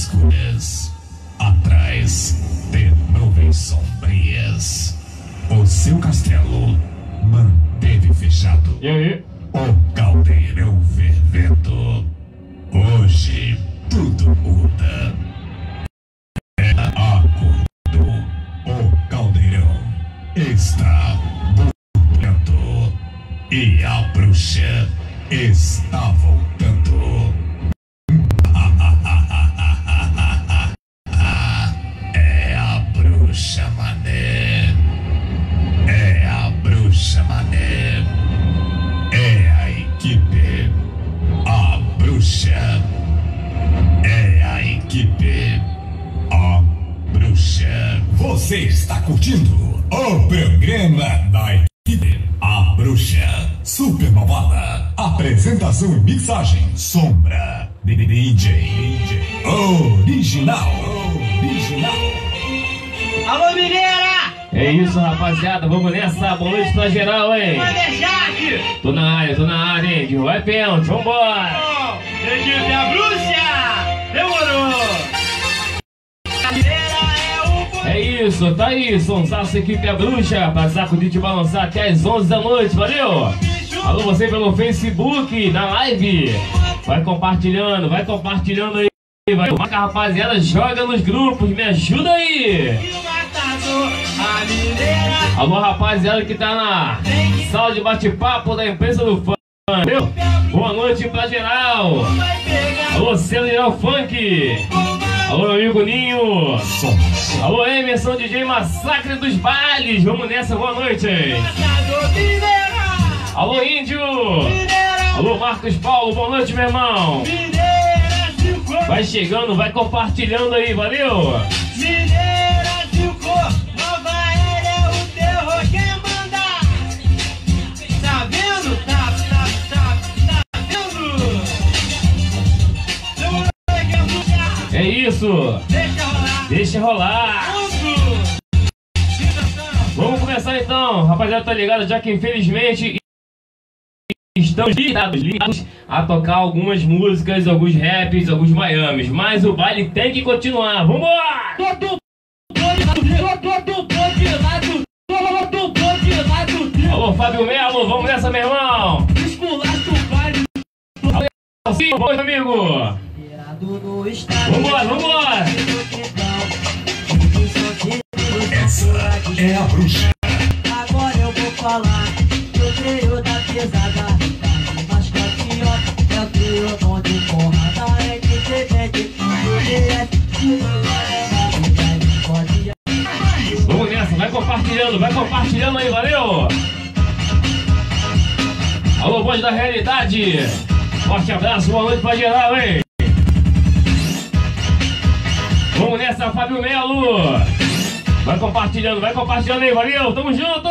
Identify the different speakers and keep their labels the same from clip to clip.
Speaker 1: escuras, atrás de nuvens sombrias, o seu castelo manteve fechado.
Speaker 2: E aí?
Speaker 1: O caldeirão fervendo. Hoje tudo muda. Ela acordou. O caldeirão está borbulhando. E a bruxa está voltando. Mané. É a equipe. A bruxa. É a equipe. A bruxa. Você está curtindo o programa da equipe. A bruxa. Super malvada. Apresentação e mixagem. Sombra. DJ. Original. Original.
Speaker 3: Alô, Mineira!
Speaker 2: É isso, rapaziada. Vamos nessa. Boa noite pra geral, hein? Tô na área, tô na área, hein? De vai pênalti, vambora!
Speaker 3: Oh, equipe a bruxa! Demorou! É
Speaker 2: isso, tá aí. Sonsaço equipe a bruxa. Pra sacudir de balançar até as 11 da noite, valeu? Alô, você pelo Facebook, na live. Vai compartilhando, vai compartilhando aí. Vai, marca rapaziada, joga nos grupos, me ajuda aí. Alô, rapaziada que tá na sala de bate-papo da empresa do fã. Valeu? Boa noite pra geral. Alô, Celestial Funk. Alô, meu amigo Ninho. Alô, Emerson DJ Massacre dos Bailes. Vamos nessa, boa noite. Alô, Índio. Alô, Marcos Paulo, boa noite, meu irmão. Vai chegando, vai compartilhando aí, valeu?
Speaker 3: É
Speaker 2: isso.
Speaker 3: Deixa rolar!
Speaker 2: Deixa rolar. Vamos começar então. Rapaziada, tá ligado? Já que infelizmente estamos ligados, ligados a tocar algumas músicas, alguns raps, alguns Miamis. Mas o baile tem que continuar. Vambora!
Speaker 3: Todo todo lado, todo lado,
Speaker 2: Alô, Fábio Melo, vamos nessa, meu irmão.
Speaker 3: esculacho o baile,
Speaker 2: Sim, bom, amigo.
Speaker 3: Virado no estado.
Speaker 2: Vambora, vambora.
Speaker 1: Essa é a bruxa.
Speaker 3: Agora eu vou falar do trio da pesada Mas campeão é o trio onde porrada é que você vende Pode
Speaker 2: Vamos nessa, vai compartilhando, vai compartilhando aí, valeu! Alô, voz da realidade! Forte abraço, boa noite pra geral, hein? Vamos nessa, Fábio Melo! Vai compartilhando, vai compartilhando aí, valeu! Tamo junto!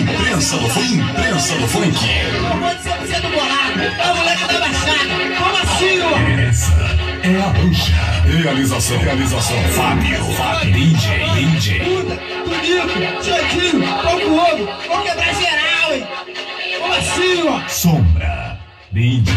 Speaker 1: Imprensa do funk. Imprensa do funk.
Speaker 3: Pode ser você do bolado, é o moleque da baixada Como assim, ó?
Speaker 1: Essa é a bruxa. Realização. Realização. Fábio. Fábio. DJ. DJ.
Speaker 3: Puta, Tunico, Tietinho,
Speaker 1: Sombra.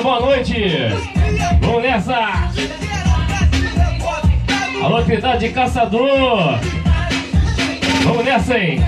Speaker 3: Boa noite. Vamos nessa. Alô, Trindade Caçador. Vamos nessa, hein?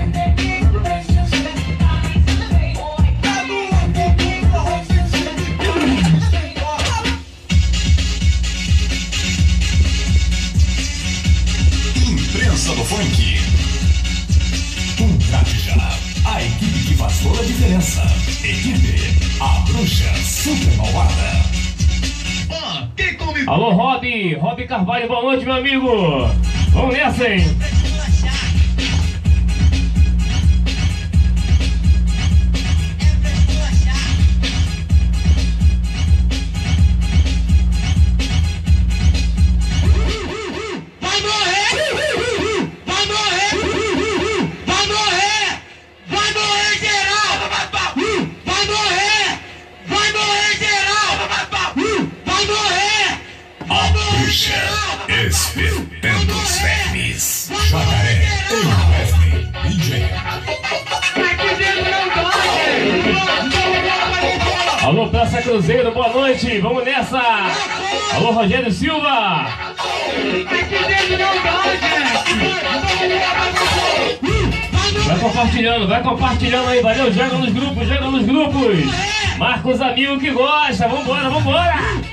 Speaker 3: Alô, Rob, Rob Carvalho, boa noite, meu amigo. Vamos nessa, hein?
Speaker 2: mano. Vai
Speaker 3: compartilhando aí, valeu? Joga nos grupos, joga nos grupos. Marcos amigo que gosta. Vambora, vambora.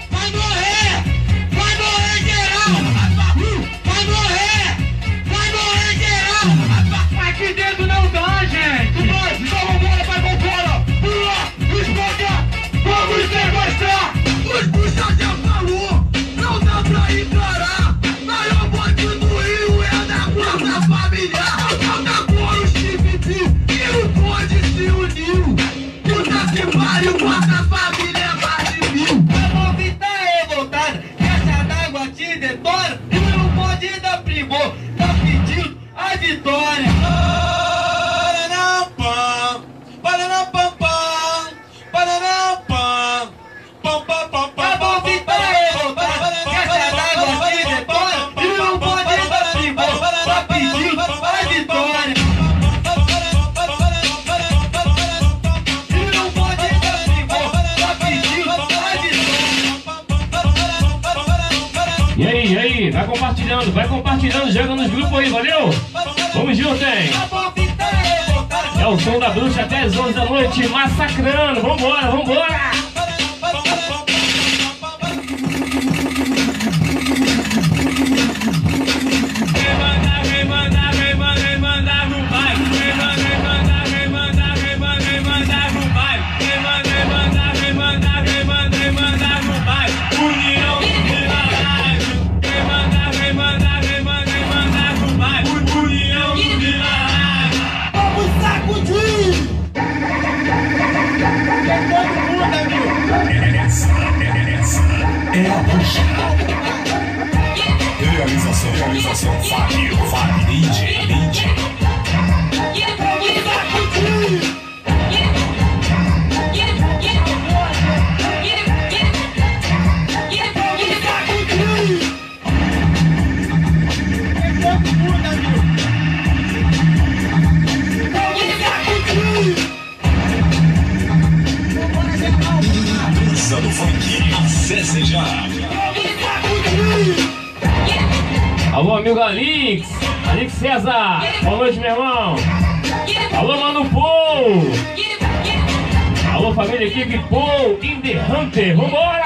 Speaker 4: amigo Alix, Alix César. Boa noite, meu irmão. Alô, mano Paul. Alô, família equipe Paul in the Hunter. Vambora!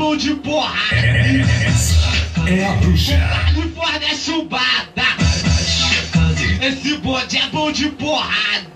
Speaker 5: bom de
Speaker 1: porrada. É a bruxa. Me
Speaker 5: fornece chubada. Esse bonde é bom de porrada.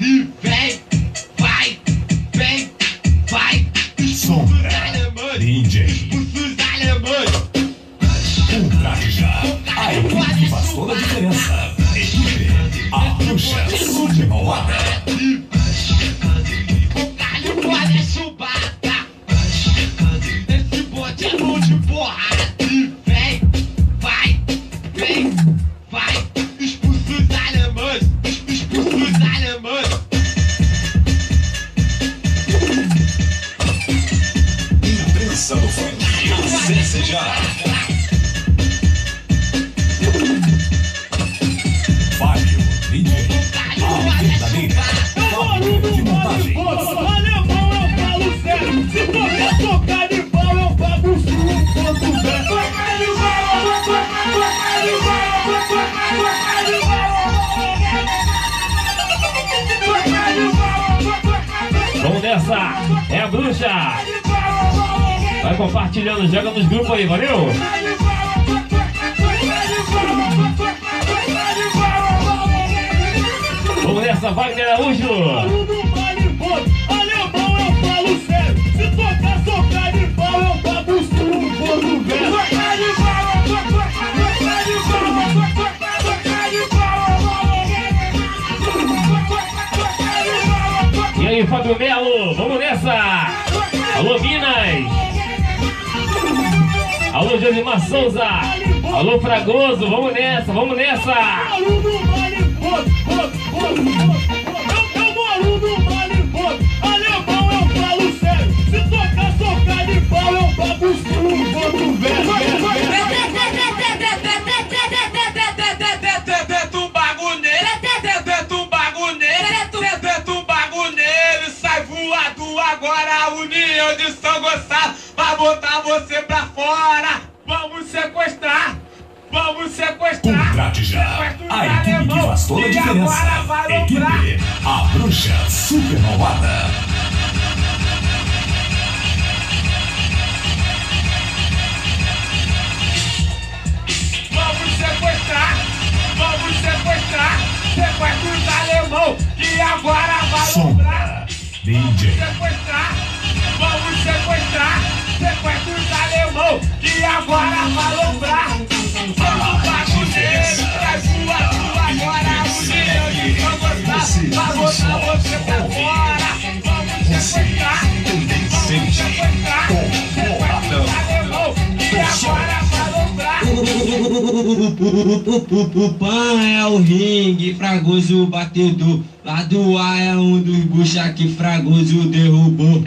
Speaker 6: Pan é o ringue, fragoso batedor. Lá do A é um dos bucha que fragoso derrubou.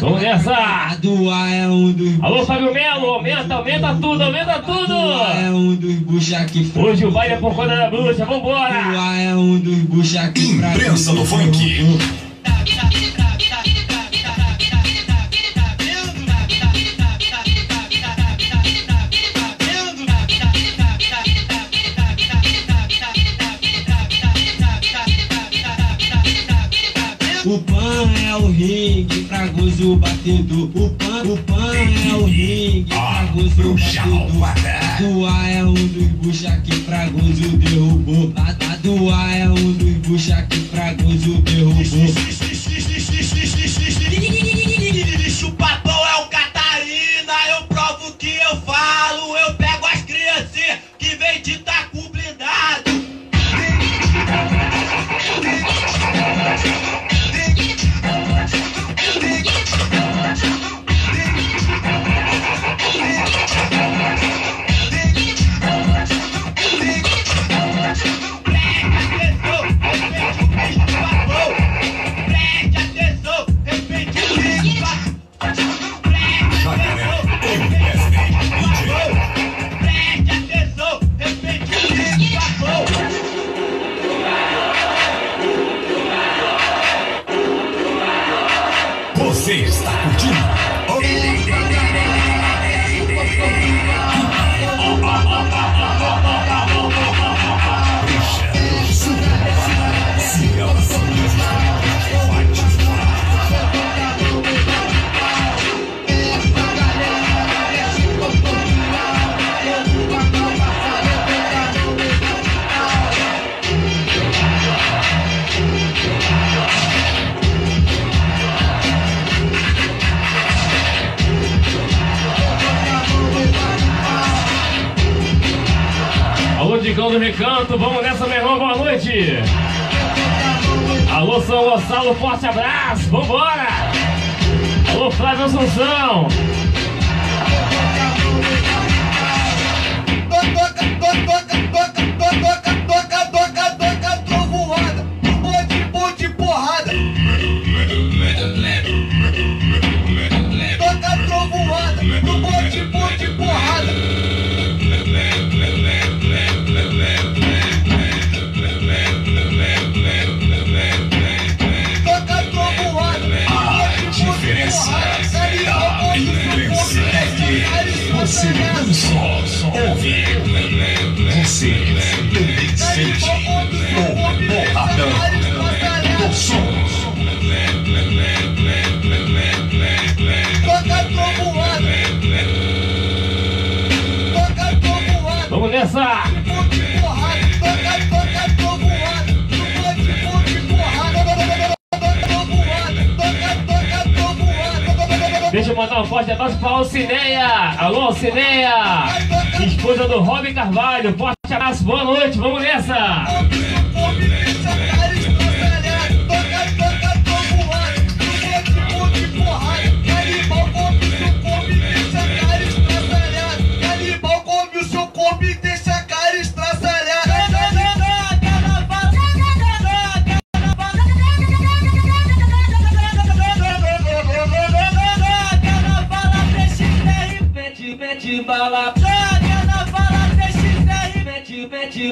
Speaker 7: Vamos nessa! Alô, Fábio Melo, aumenta, aumenta tudo, aumenta tudo!
Speaker 6: é um dos bucha que fragoso.
Speaker 7: Hoje o baile é por conta da bruxa, vambora!
Speaker 6: É um dos bucha que
Speaker 1: Imprensa do funk.
Speaker 6: Pan é o ringue, fragoso batedor. O pan, o pan é o ringue,
Speaker 1: A
Speaker 6: fragoso
Speaker 1: bruxa
Speaker 6: batedor.
Speaker 1: malvada.
Speaker 6: do A é um dos bucha que fragoso derrubou. A, a do A é um dos bucha que fragoso derrubou.
Speaker 7: Recanto, vamos nessa, meu irmão, boa noite! Alô, São Gonçalo, forte abraço, vambora! Alô, Flávio Assunção! Deixa eu mandar um forte abraço pra Alcineia! Alô, Alcineia! Esposa do Robin Carvalho, forte abraço, boa noite, vamos nessa!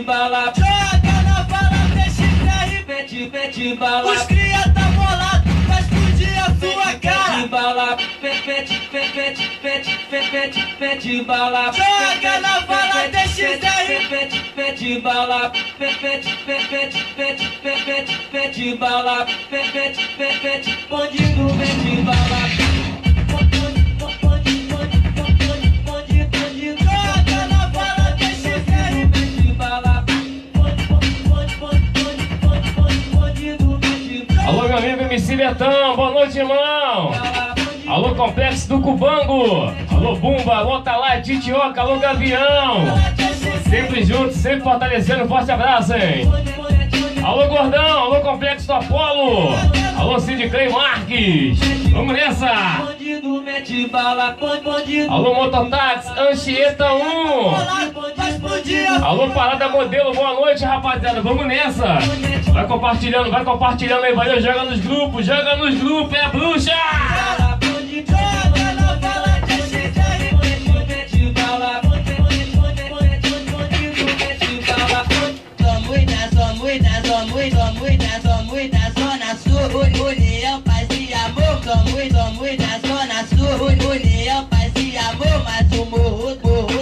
Speaker 6: Bala, joga na bala, TXR, mete, mete bala. Os cria tá bolado, vai explodir a sua cara. Mete bala, mete, mete, mete, mete, mete bala, joga na bala, TXR, mete, mete bala, mete, mete, mete, mete, mete bala, mete, mete, bandido, mete bala.
Speaker 7: Betão, boa noite, irmão! Alô, Complexo do Cubango! Alô, Bumba, alô, Talai, Titioca, alô, Gavião!
Speaker 2: Sempre juntos, sempre fortalecendo. Forte abraço, hein? Alô, Gordão. Alô, Complexo do Apolo. Alô, Cid Clay Marques. Vamos nessa. Alô, Mototáxi, Anchieta 1. Alô, Parada Modelo, boa noite, rapaziada. Vamos nessa. Vai compartilhando, vai compartilhando aí, valeu. Joga nos grupos, joga nos grupos, é a bruxa.
Speaker 8: União, paz e amor. Muito, sou muita, zona sul, uni- união, paz e amor. Mas o morro, morro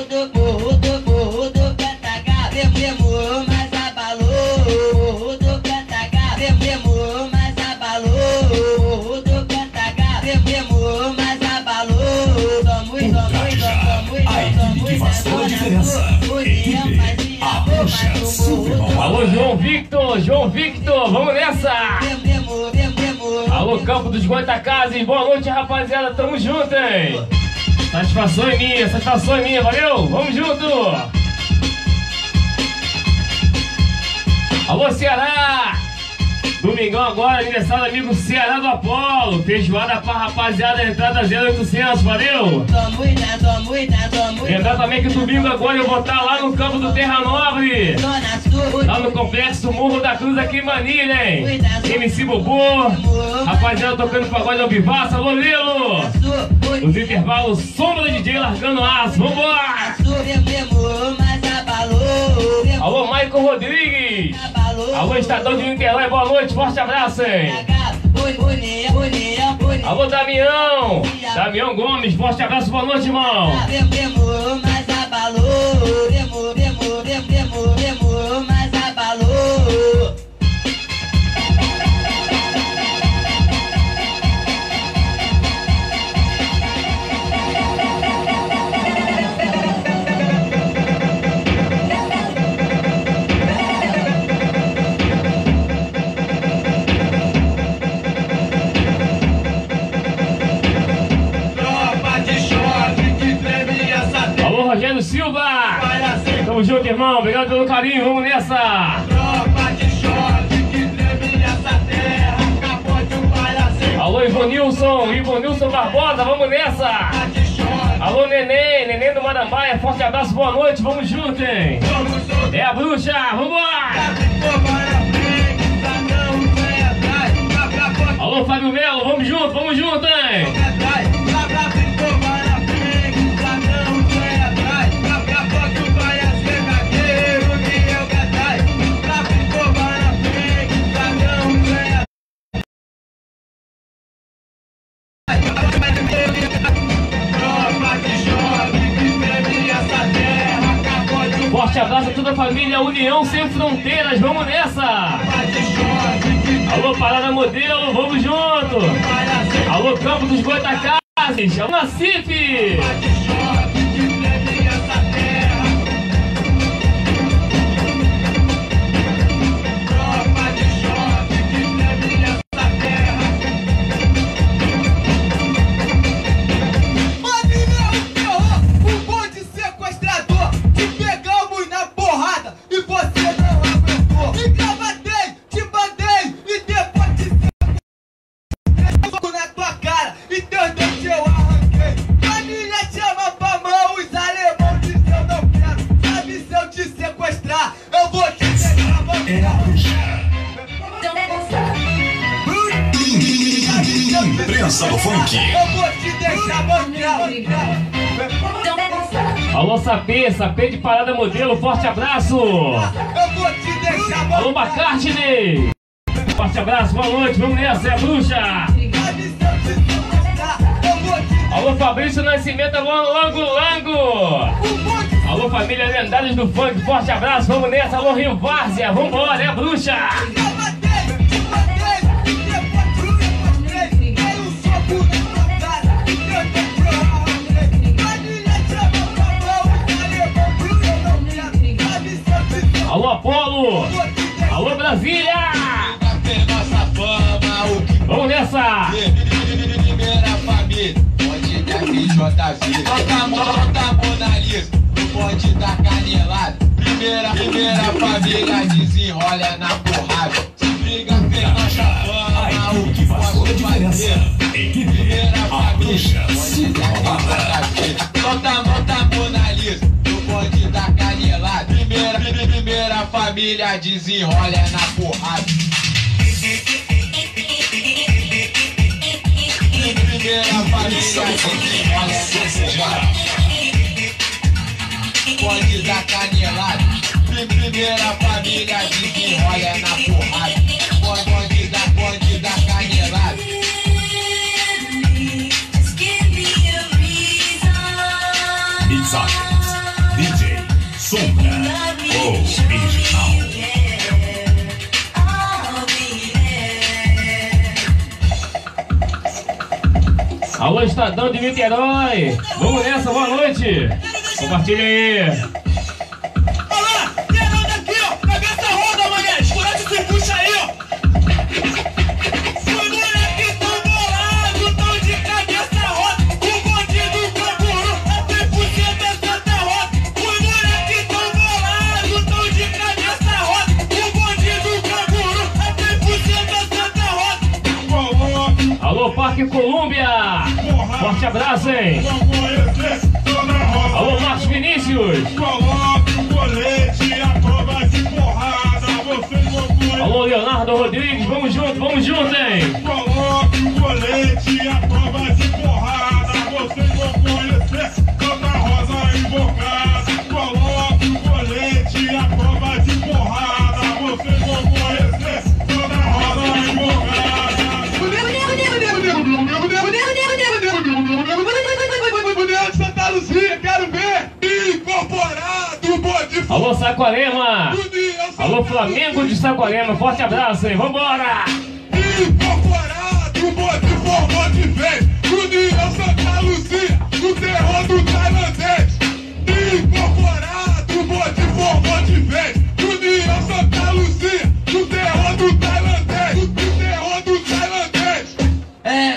Speaker 2: Victor, João Victor, vamos nessa. Alô, Campo dos Goitacazes, boa noite, rapaziada, tamo junto, hein? Satisfação é minha, satisfação é minha, valeu, vamos junto! Alô, Ceará! Domingão agora, aniversário do amigo Ceará do Apolo, feijoada pra rapaziada, entrada 0800, valeu! Lembrar também que domingo agora eu vou estar lá no campo do Terra Nobre, lá no complexo Morro da Cruz aqui em Manilha, hein? MC Bobô, rapaziada tocando pagode ao vivaço, alô Lilo! Nos intervalos, sombra do DJ largando aço, vambora! Alô, Maicon Rodrigues! Alô, Estadão de Niterói, boa noite, forte abraço, hein? Alô, Damião! Damião Gomes, forte abraço, boa noite, irmão!
Speaker 8: Demorou, mas abalou.
Speaker 2: Tamo junto, irmão, obrigado pelo carinho, vamos nessa!
Speaker 3: Tropa de choque que treme essa terra. Capote o palhacinho.
Speaker 2: Alô, Ivonilson, Ivonilson Barbosa, vamos nessa! Alô, Neném, Neném do Marambaia, forte abraço, boa noite, vamos junto, hein? É a bruxa, vambora! Alô, Fábio Melo, vamos junto, vamos junto, hein? Família União Sem Fronteiras, vamos nessa! Alô, Parada Modelo, vamos junto! Alô, Campo dos Goitacazes, alô, Nacife! Parada Modelo, forte abraço! Alô. McCartney! Forte abraço, boa noite, vamos nessa, é bruxa! Alô, Fabrício Nascimento, alô, Lango Lango! Alô, família Lendários do Funk, forte abraço, vamos nessa, alô, Rio Várzea, vambora, é bruxa! Alô, Apolo! Alô, Brasília! Vamos nessa!
Speaker 3: primeira família, bonde da JV. Bota a mão, bota a mão na lista, no bonde da canelada. Primeira, primeira família desenrola na porrada. Se briga, vem na chapana,
Speaker 1: A
Speaker 3: o que
Speaker 1: a diferença.
Speaker 3: fazer?
Speaker 1: Equipe
Speaker 3: Primeira
Speaker 1: A
Speaker 3: família,
Speaker 1: Bruxa Super Balada.
Speaker 3: Solta, monta, Mona família desenrola na porrada. Primeira família desenrola na porrada. Bonde da canelada. Pri- Primeira família desenrola na porrada. Bonde da,
Speaker 2: Alô, Estadão de Niterói. Vamos nessa, boa noite. Compartilha aí. Alô, Parque Colômbia. Forte abraço, hein? Alô, Marcos Vinícius. Alô, Leonardo Rodrigues. Vamos junto, vamos junto, hein?
Speaker 5: Coloque o colete, a prova de porrada,
Speaker 2: Alô, Saquarema. Alô, Flamengo de Saquarema. Forte abraço, hein? Vambora.
Speaker 5: Incorporado, bode formou de vez União Santa Luzia, no terror do tailandês Incorporado, bode formou de vez União Santa Luzia, no terror do tailandês No terror do tailandês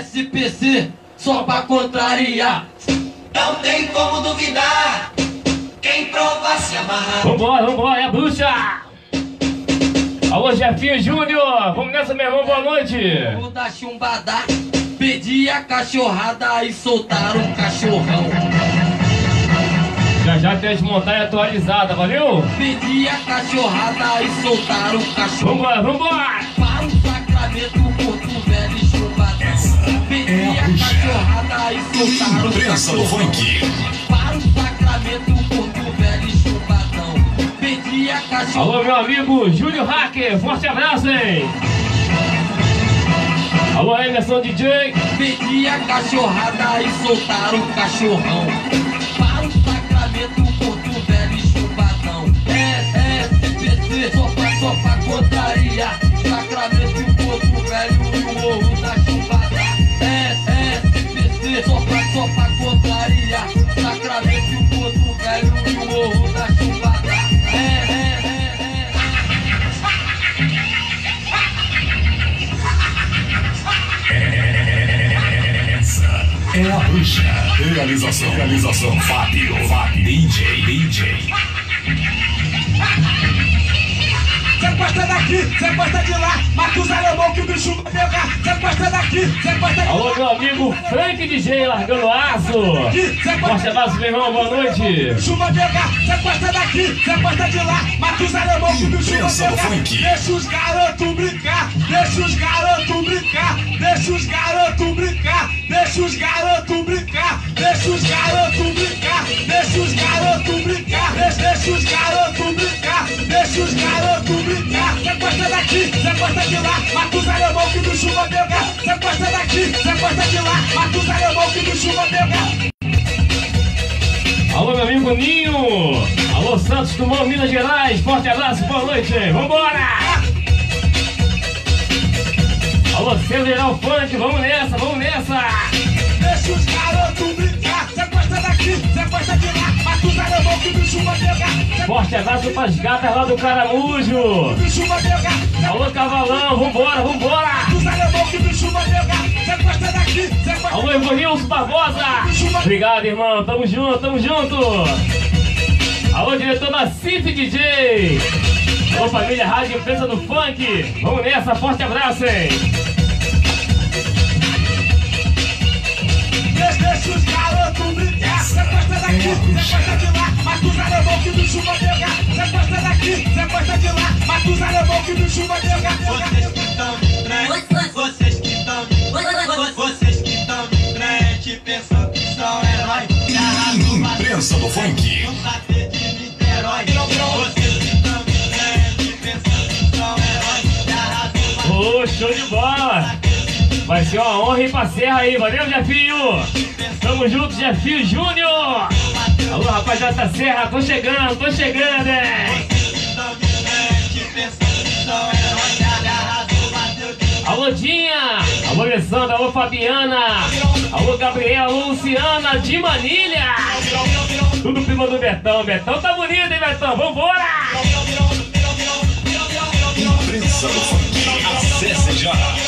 Speaker 6: SPC, só pra contrariar.
Speaker 8: Não tem como duvidar.
Speaker 2: Vambora, vambora, é a bruxa. Alô, Jefinho Júnior. Vamos nessa, meu irmão. Boa noite.
Speaker 6: O da chumbada, pedi a cachorrada e soltaram um cachorrão.
Speaker 2: Já já tem as montanhas atualizadas, valeu?
Speaker 6: Pedi a cachorrada e soltaram um cachorrão.
Speaker 2: Vambora, vambora.
Speaker 6: Para o sacramento, Porto Velho e chumbadão. Pedi a cachorrada e soltaram um
Speaker 1: Imprensa do
Speaker 6: cachorrão.
Speaker 1: funk.
Speaker 6: Para o sacramento, Porto
Speaker 2: Alô, meu amigo Júlio Hacker. Forte abraço, hein? Alô, Emerson DJ.
Speaker 6: Pedi a cachorrada e soltaram o cachorrão. Para o sacramento, Porto Velho e chumbadão. É, é, SPC, só pra, só pra contrariar. Sacramento, Porto Velho e o morro da
Speaker 1: Realização. Realização. Fábio. Fábio. DJ. DJ.
Speaker 5: Sequestra daqui, sequestra de lá Mata os alemão que o bicho vai pegar Sequestra daqui, sequestra de
Speaker 2: Alô, meu amigo Frank DJ largando aço. Forte abraço, meu irmão. Boa noite.
Speaker 5: Chuva pegar, sequestra daqui, sequestra de lá, mata os alemão que o bicho vai pegar. Deixa os garotos brincar, deixa os garotos brincar, deixa os garotos brincar, deixa os garotos brincar, deixa os garotos brincar, deixa os garotos brincar, deixa deixa os garotos brincar, deixa os garotos brincar. Sequestra daqui, sequestra de lá, mata os alemão que o bicho vai pegar. Sequestra daqui, sequestra de lá, mata os alemão que o bicho vai pegar.
Speaker 2: Alô, meu amigo Ninho. Alô, Santos Dumont, Minas Gerais. Forte abraço, boa noite. Vambora. Alô, Federal Funk. Vamos nessa, vamos nessa.
Speaker 5: Deixa os garotos
Speaker 2: Forte abraço pras gatas lá do Caramujo. Alô, Cavalão. Vambora, vambora. Alô, Ivo Nilson Barbosa. Obrigado, irmão. Tamo junto, tamo junto. Alô, diretor da CIF DJ. Alô, família Rádio Empresa do Funk. Vamos nessa, forte abraço, hein?
Speaker 1: Deixa os garotos brincar. Você gosta daqui, você gosta de lá.
Speaker 9: Vocês que estão de trem, vocês que estão de vocês que estão de trem, pensam que são herói.
Speaker 5: Imprensa do Funk.
Speaker 2: Ô, show de bola! Vai ser uma honra ir pra serra aí, valeu, Jefinho! Tamo junto, Jefinho Júnior! Alô, rapaziada da serra, tô chegando, tô chegando, hein? Alô, Dinha! Alô, Alessandra, alô, Fabiana! Alô, Gabriela, alô, Luciana, de Manilha! Tudo prima do Betão, Betão tá bonito, hein, Betão? Vambora!
Speaker 5: Imprensa do Funk. Acesse já.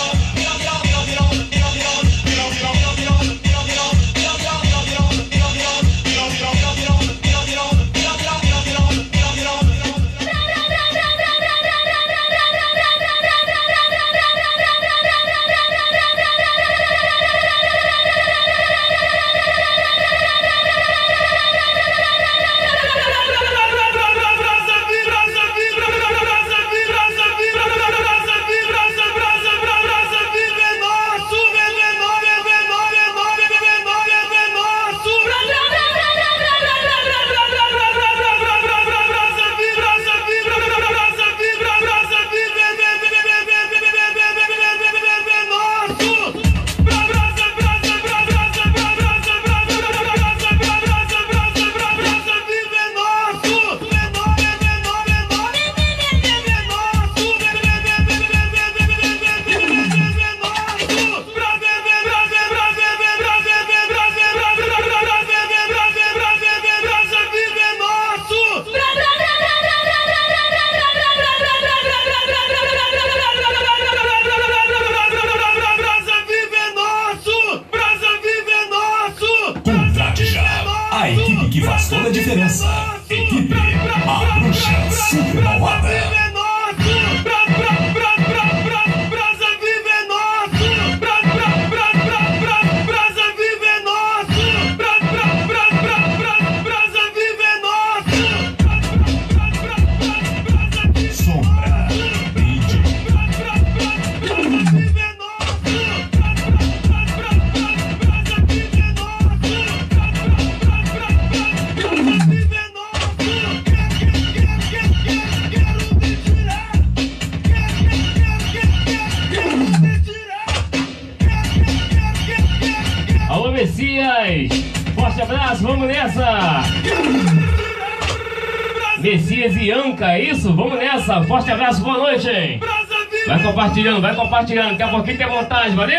Speaker 2: Vontade, valeu!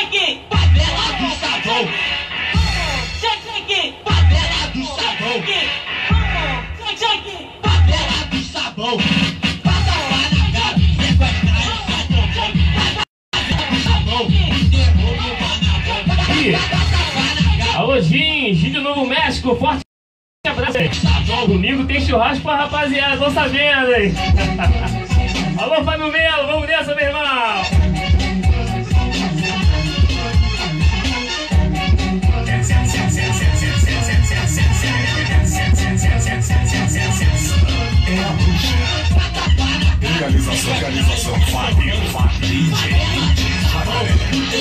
Speaker 4: Chegue, favela do sabão. Chegue, chegue, favela do sabão. Chegue, chegue, favela do sabão. Passa lá na cara, sequestrar e sai. Favela do sabão. Derruba o manabão.
Speaker 2: Alô, Gin, Gin do Novo México, forte abraço! Domingo tem churrasco pra rapaziada, tô sabendo, hein? Alô, Fábio Melo, vamos nessa, meu irmão!
Speaker 5: Localização, localização, Fábio, Fábio, DJ, DJ,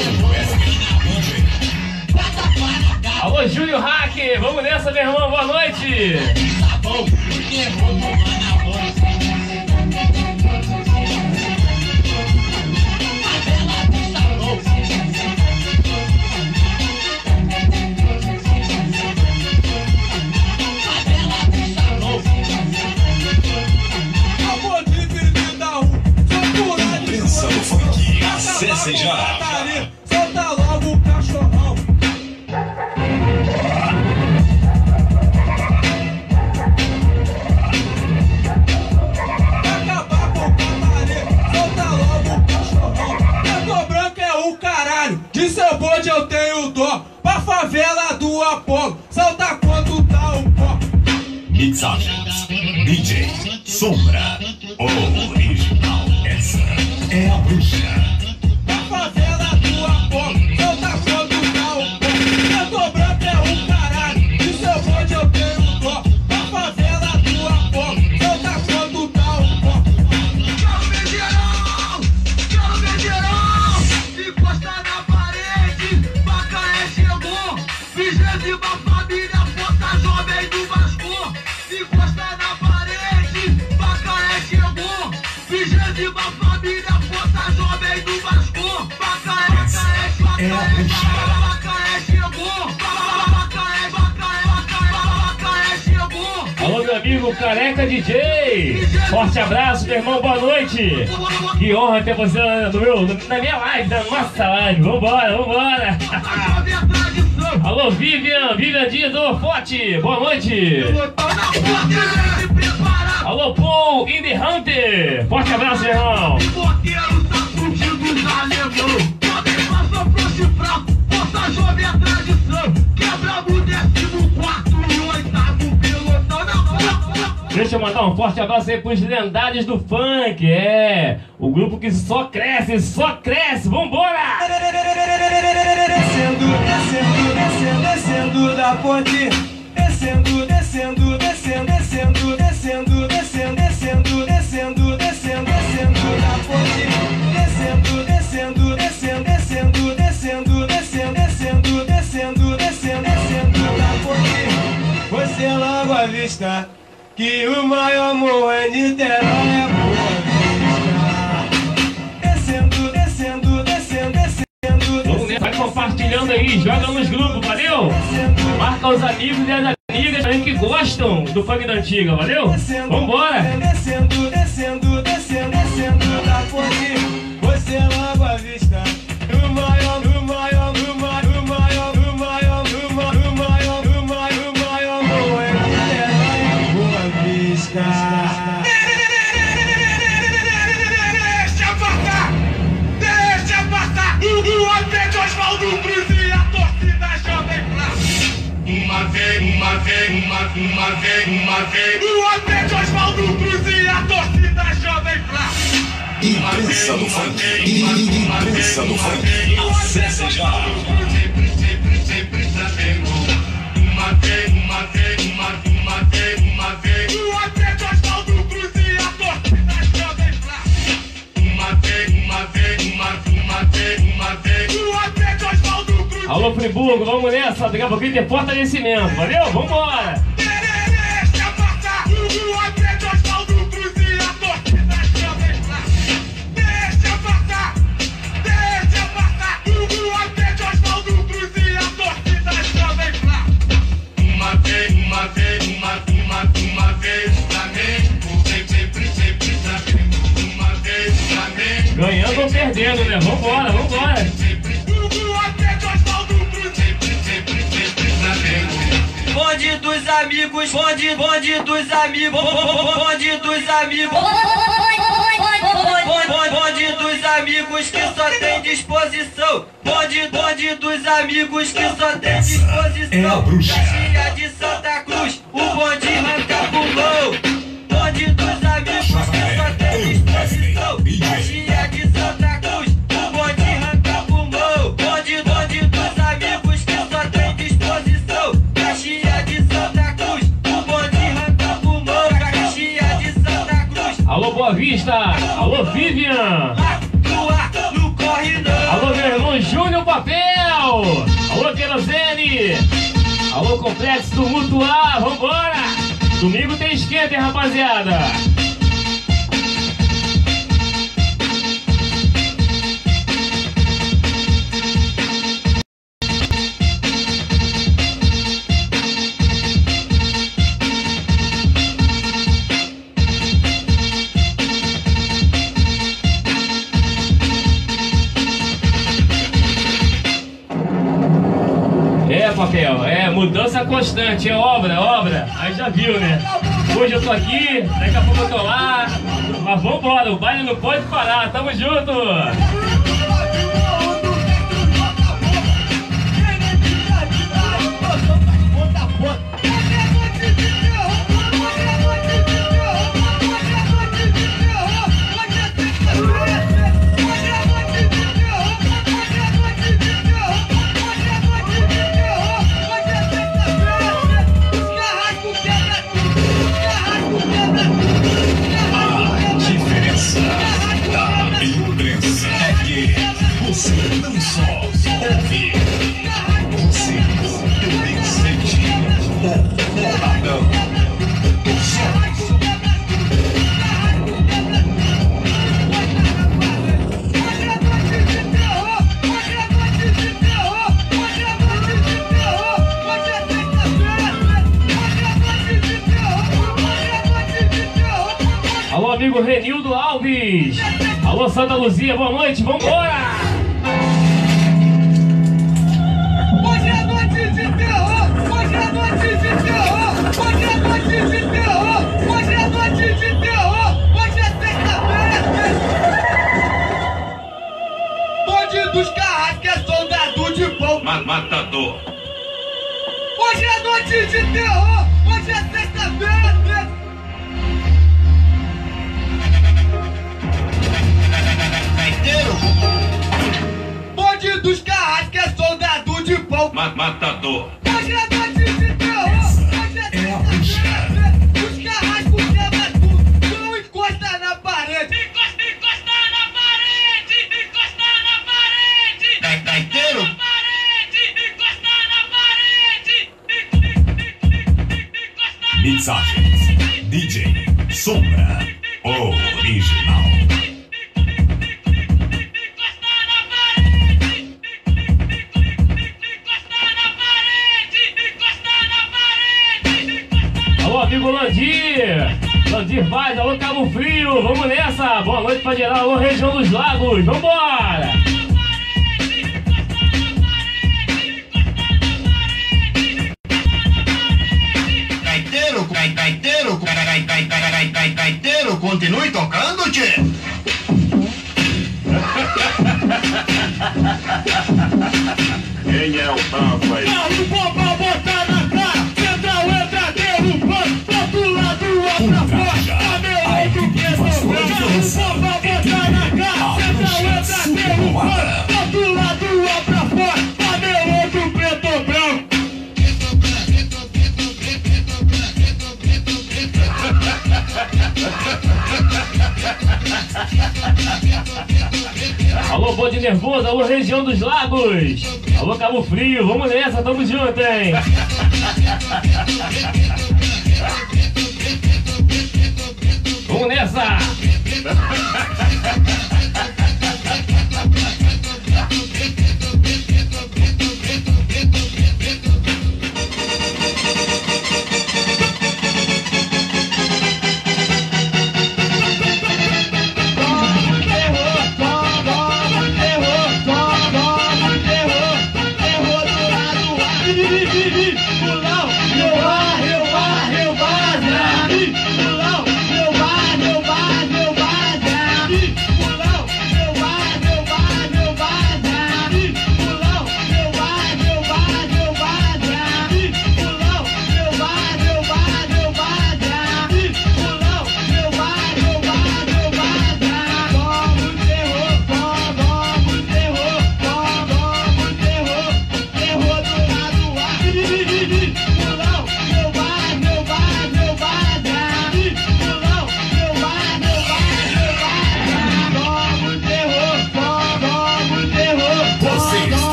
Speaker 2: Alô, Júlio Hacker, vamos nessa, meu irmão, boa noite!
Speaker 3: Tá bom, porque
Speaker 7: vou tomar na. Acesse
Speaker 3: Acaba com
Speaker 7: já.
Speaker 3: Solta logo o cachorrão. Acabar com putaria, solta logo o cachorrão. Preto branco é o caralho, de seu bode eu tenho dó. Pra favela do Apolo, solta quanto tá o pó.
Speaker 7: Mixagens. DJ Sombra.
Speaker 2: Amigo Careca DJ. Forte abraço, meu irmão, boa noite. Que honra ter você no meu, na minha live, na nossa live. Vambora, vambora. Alô, Vivian, Vivian Dias, ô, Forte, boa noite. Alô, Paul, Indie Hunter. Forte abraço, meu irmão. Deixa eu mandar um forte abraço aí pros lendários do funk. É, o grupo que só cresce, só cresce. Vambora!
Speaker 3: Descendo, descendo, descendo, descendo da ponte. Descendo, descendo, descendo, descendo, descendo, descendo, descendo, descendo, descendo, descendo da ponte. Descendo, descendo, descendo, descendo, descendo, descendo, descendo, descendo, descendo, descendo da ponte. Você logo à vista que o maior morro é Niterói é. Descendo, descendo, descendo, descendo,
Speaker 2: nessa, vai compartilhando aí, joga nos grupos, valeu? Marca os amigos e as amigas também que gostam do funk da antiga, valeu? Vambora!
Speaker 3: Descendo, descendo,
Speaker 7: Imprensa do Funk. Imprensa do Funk. Acesse já.
Speaker 2: Alô, Friburgo, vamos nessa. Daqui a pouquinho tem porta nesse mesmo, valeu? Vambora!
Speaker 6: Amigos, bonde, bonde dos amigos, bonde dos amigos. Bonde, dos amigos que só tem disposição. Bonde, bonde dos amigos que só tem disposição.
Speaker 7: é a bruxa.
Speaker 6: De Santa Cruz, o bonde arranca pulmão.
Speaker 2: Vista! Alô, Vivian! Alô, meu Júnior Papel! Alô, Querosene!
Speaker 3: Alô, Complexo do vambora! Domingo tem esquenta, hein, rapaziada? Papel, é mudança constante, é obra, é obra. Aí já viu, né? Hoje eu tô aqui, daqui a pouco eu tô lá. Mas vambora, o baile não pode parar, tamo junto! Alves! Alô, Santa Luzia, boa noite, vambora!
Speaker 10: Hoje é noite de terror! Hoje é noite de terror! Hoje é noite de terror! Hoje é noite de terror! Hoje é sexta-feira! Bonde dos carrascos é soldado de pão!
Speaker 1: Matador.
Speaker 10: Hoje é noite de terror! Hoje é sexta-feira! Bonde dos carrascos é soldado de pão!
Speaker 1: Matador.
Speaker 10: Hoje é noite de terror! Hoje é
Speaker 1: É a bruxa.
Speaker 10: sexta-feira! Os carrascos quebram tudo! Não encosta na parede!
Speaker 11: Encosta, encosta na parede, encosta na parede.
Speaker 1: Gaiteiro.
Speaker 11: Na parede, encosta na parede. Encosta
Speaker 1: Mixagens. DJ Sombra.
Speaker 3: Landir! Vaz, alô, Cabo Frio, vamos nessa! Boa noite pra geral, alô, região dos lagos, vambora!
Speaker 12: Gaiteiro, gai- gaiteiro, gai- gai- gai- gai- gai- gai- gaiteiro, continue tocando, tchê. Quem é o Pampa aí?
Speaker 13: Pra botar na pra botar na cara, central entra derrubando, do outro lado outra fora, a meu outro preto ou branco.
Speaker 3: Alô, Bode Nervoso, alô, região dos lagos! Alô, Cabo Frio, vamos nessa, tamo junto, hein? Vamos nessa!
Speaker 2: baby.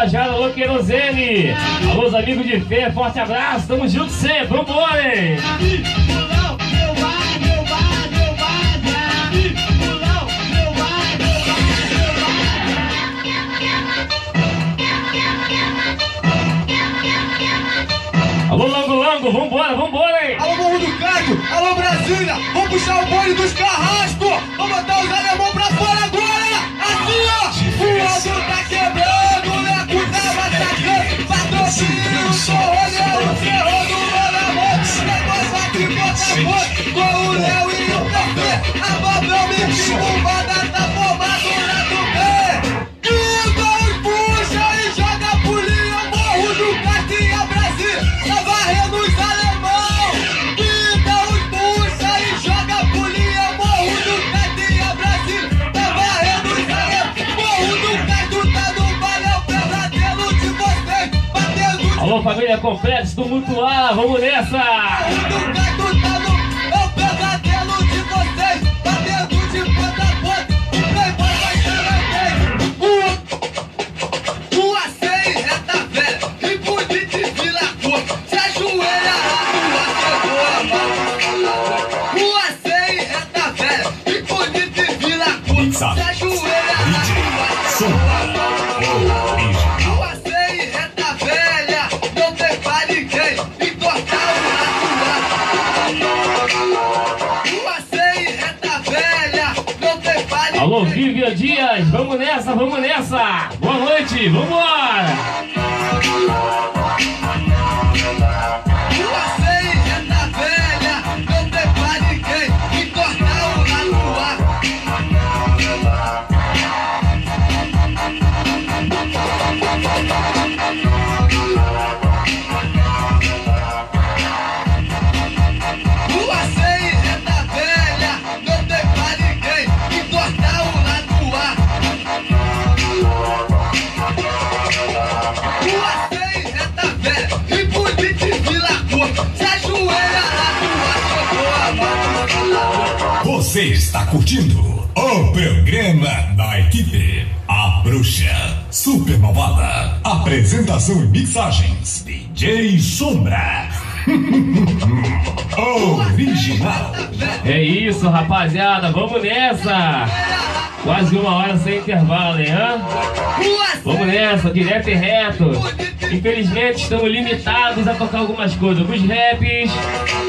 Speaker 2: Tabajara, alô, Querosene. Alô, os amigos de fé, forte abraço, tamo junto sempre, vambora, hein?
Speaker 5: Negócio aqui, bota com o Léo e o Café, a Babel me filmada, tá formado na do pé, Quinta os puxa e joga a polia, morro do Castinha, Brasil, tá varrendo os alemão, Quinta os puxa e joga a polia, morro do Castinha, Brasil, tá varrendo os alemão, morro do Castro tá no vale, é o pesadelo de vocês, batendo
Speaker 2: Alô, família complexo do Mutuá, vamos nessa! Vamos nessa,
Speaker 1: programa da equipe A Bruxa Super Malvada. Apresentação e mixagens DJ Sombra. Original.
Speaker 2: É isso, rapaziada, vamos nessa! Quase uma hora sem intervalo, hein? hã?
Speaker 5: Rua
Speaker 2: Vamos nessa, direto e reto. Infelizmente estamos limitados a tocar algumas coisas, alguns raps,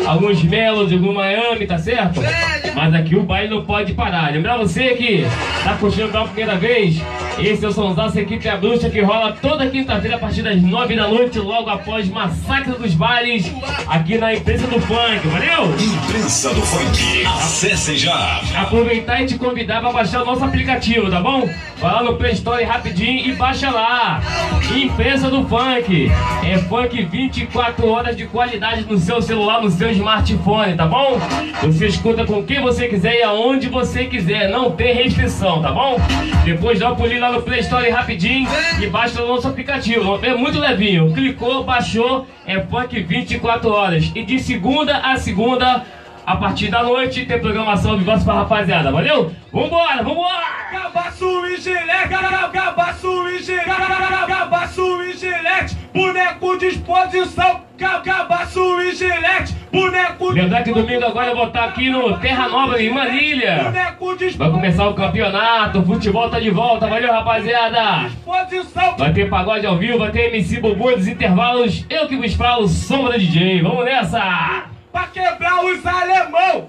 Speaker 2: alguns melodies, algum Miami, tá certo? Mas aqui o baile não pode parar. Lembrar você que tá curtindo pela primeira vez, esse é o Sonsaço Equipe A Bruxa que rola toda quinta-feira a partir das nove da noite, logo após Massacre dos Bailes, aqui na Imprensa do Funk, valeu?
Speaker 1: Imprensa do Funk. Acesse já.
Speaker 2: aproveitar e te convidar para baixar o nosso aplicativo, tá bom? Vai lá no Play Store rapidinho e baixa lá. Imprensa do Funk. É funk 24 horas de qualidade no seu celular, no seu smartphone, tá bom? Você escuta com quem você quiser e aonde você quiser, não tem restrição, tá bom? Depois dá um pulinho lá no Play Store rapidinho e baixa o nosso aplicativo. É muito levinho. Clicou, baixou, é funk 24 horas. E de segunda a segunda a partir da noite tem programação de voz pra rapaziada, valeu? Vambora, vambora!
Speaker 5: Cabaço e gilete, cabaço e gilete, cabaço e gilete, boneco de exposição, cabaço e gilete, boneco de
Speaker 2: Lembrar que domingo agora eu vou estar aqui no Terra Nova, em
Speaker 5: de
Speaker 2: Vai começar o campeonato, o futebol tá de volta, valeu rapaziada! Vai ter pagode ao vivo, vai ter MC Bubu dos intervalos, eu que vos falo, Sombra DJ, vamos nessa!
Speaker 5: pra quebrar os alemão.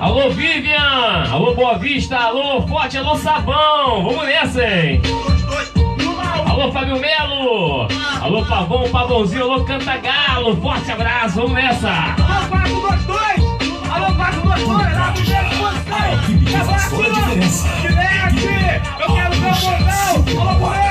Speaker 2: Alô Vivian, alô Boa Vista, alô Forte, alô Sabão, vamos nessa, hein? Alô Fábio Melo, alô Pavão, Pavãozinho, alô Cantagalo, forte abraço, vamos nessa!
Speaker 5: Alô, 422! Alô, 422! Lá do meio de
Speaker 1: A equipe que faz toda a diferença.
Speaker 5: Direct! Eu quero ver o botão! Alô, boneco,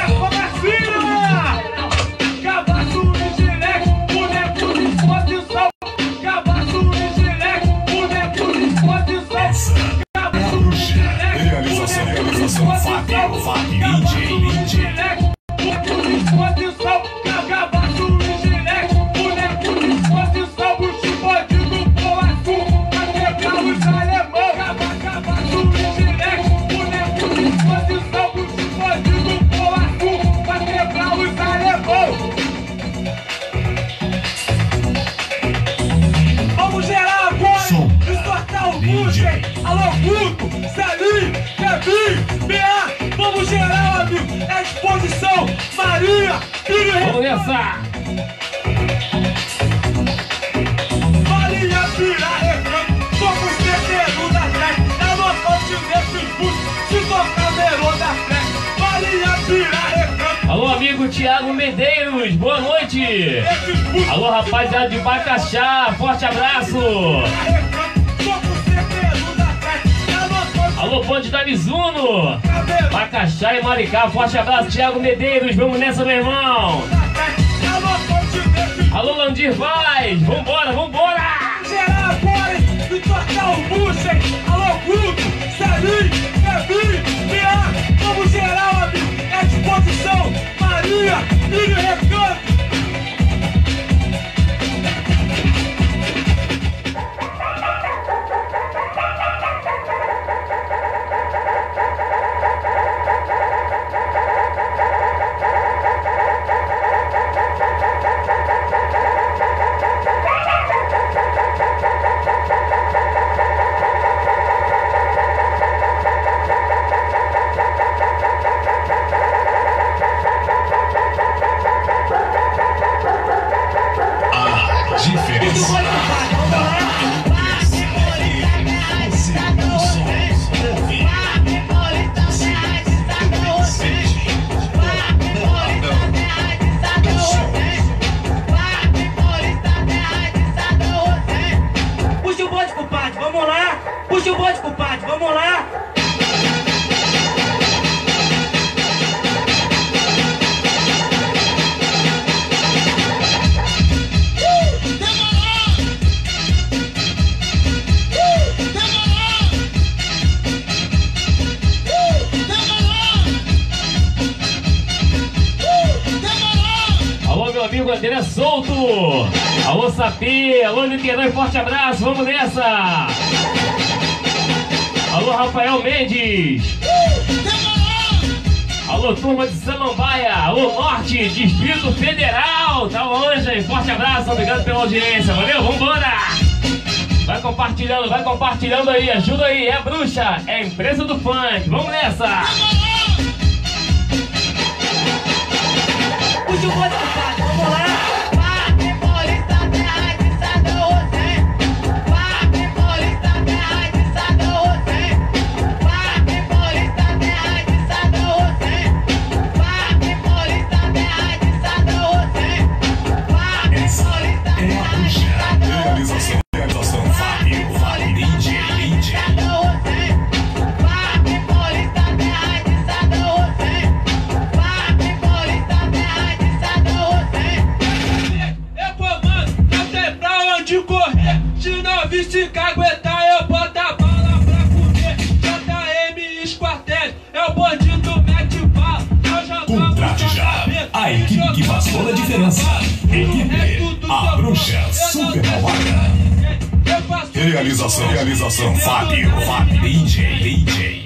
Speaker 5: Minas, equipe A Bruxa Super Malvada. Realização, realização, Fábio, Fábio, DJ, DJ.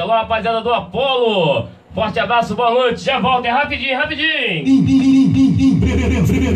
Speaker 2: Alô rapaziada do Apolo, forte abraço, boa noite, já volta, é rapidinho, rapidinho!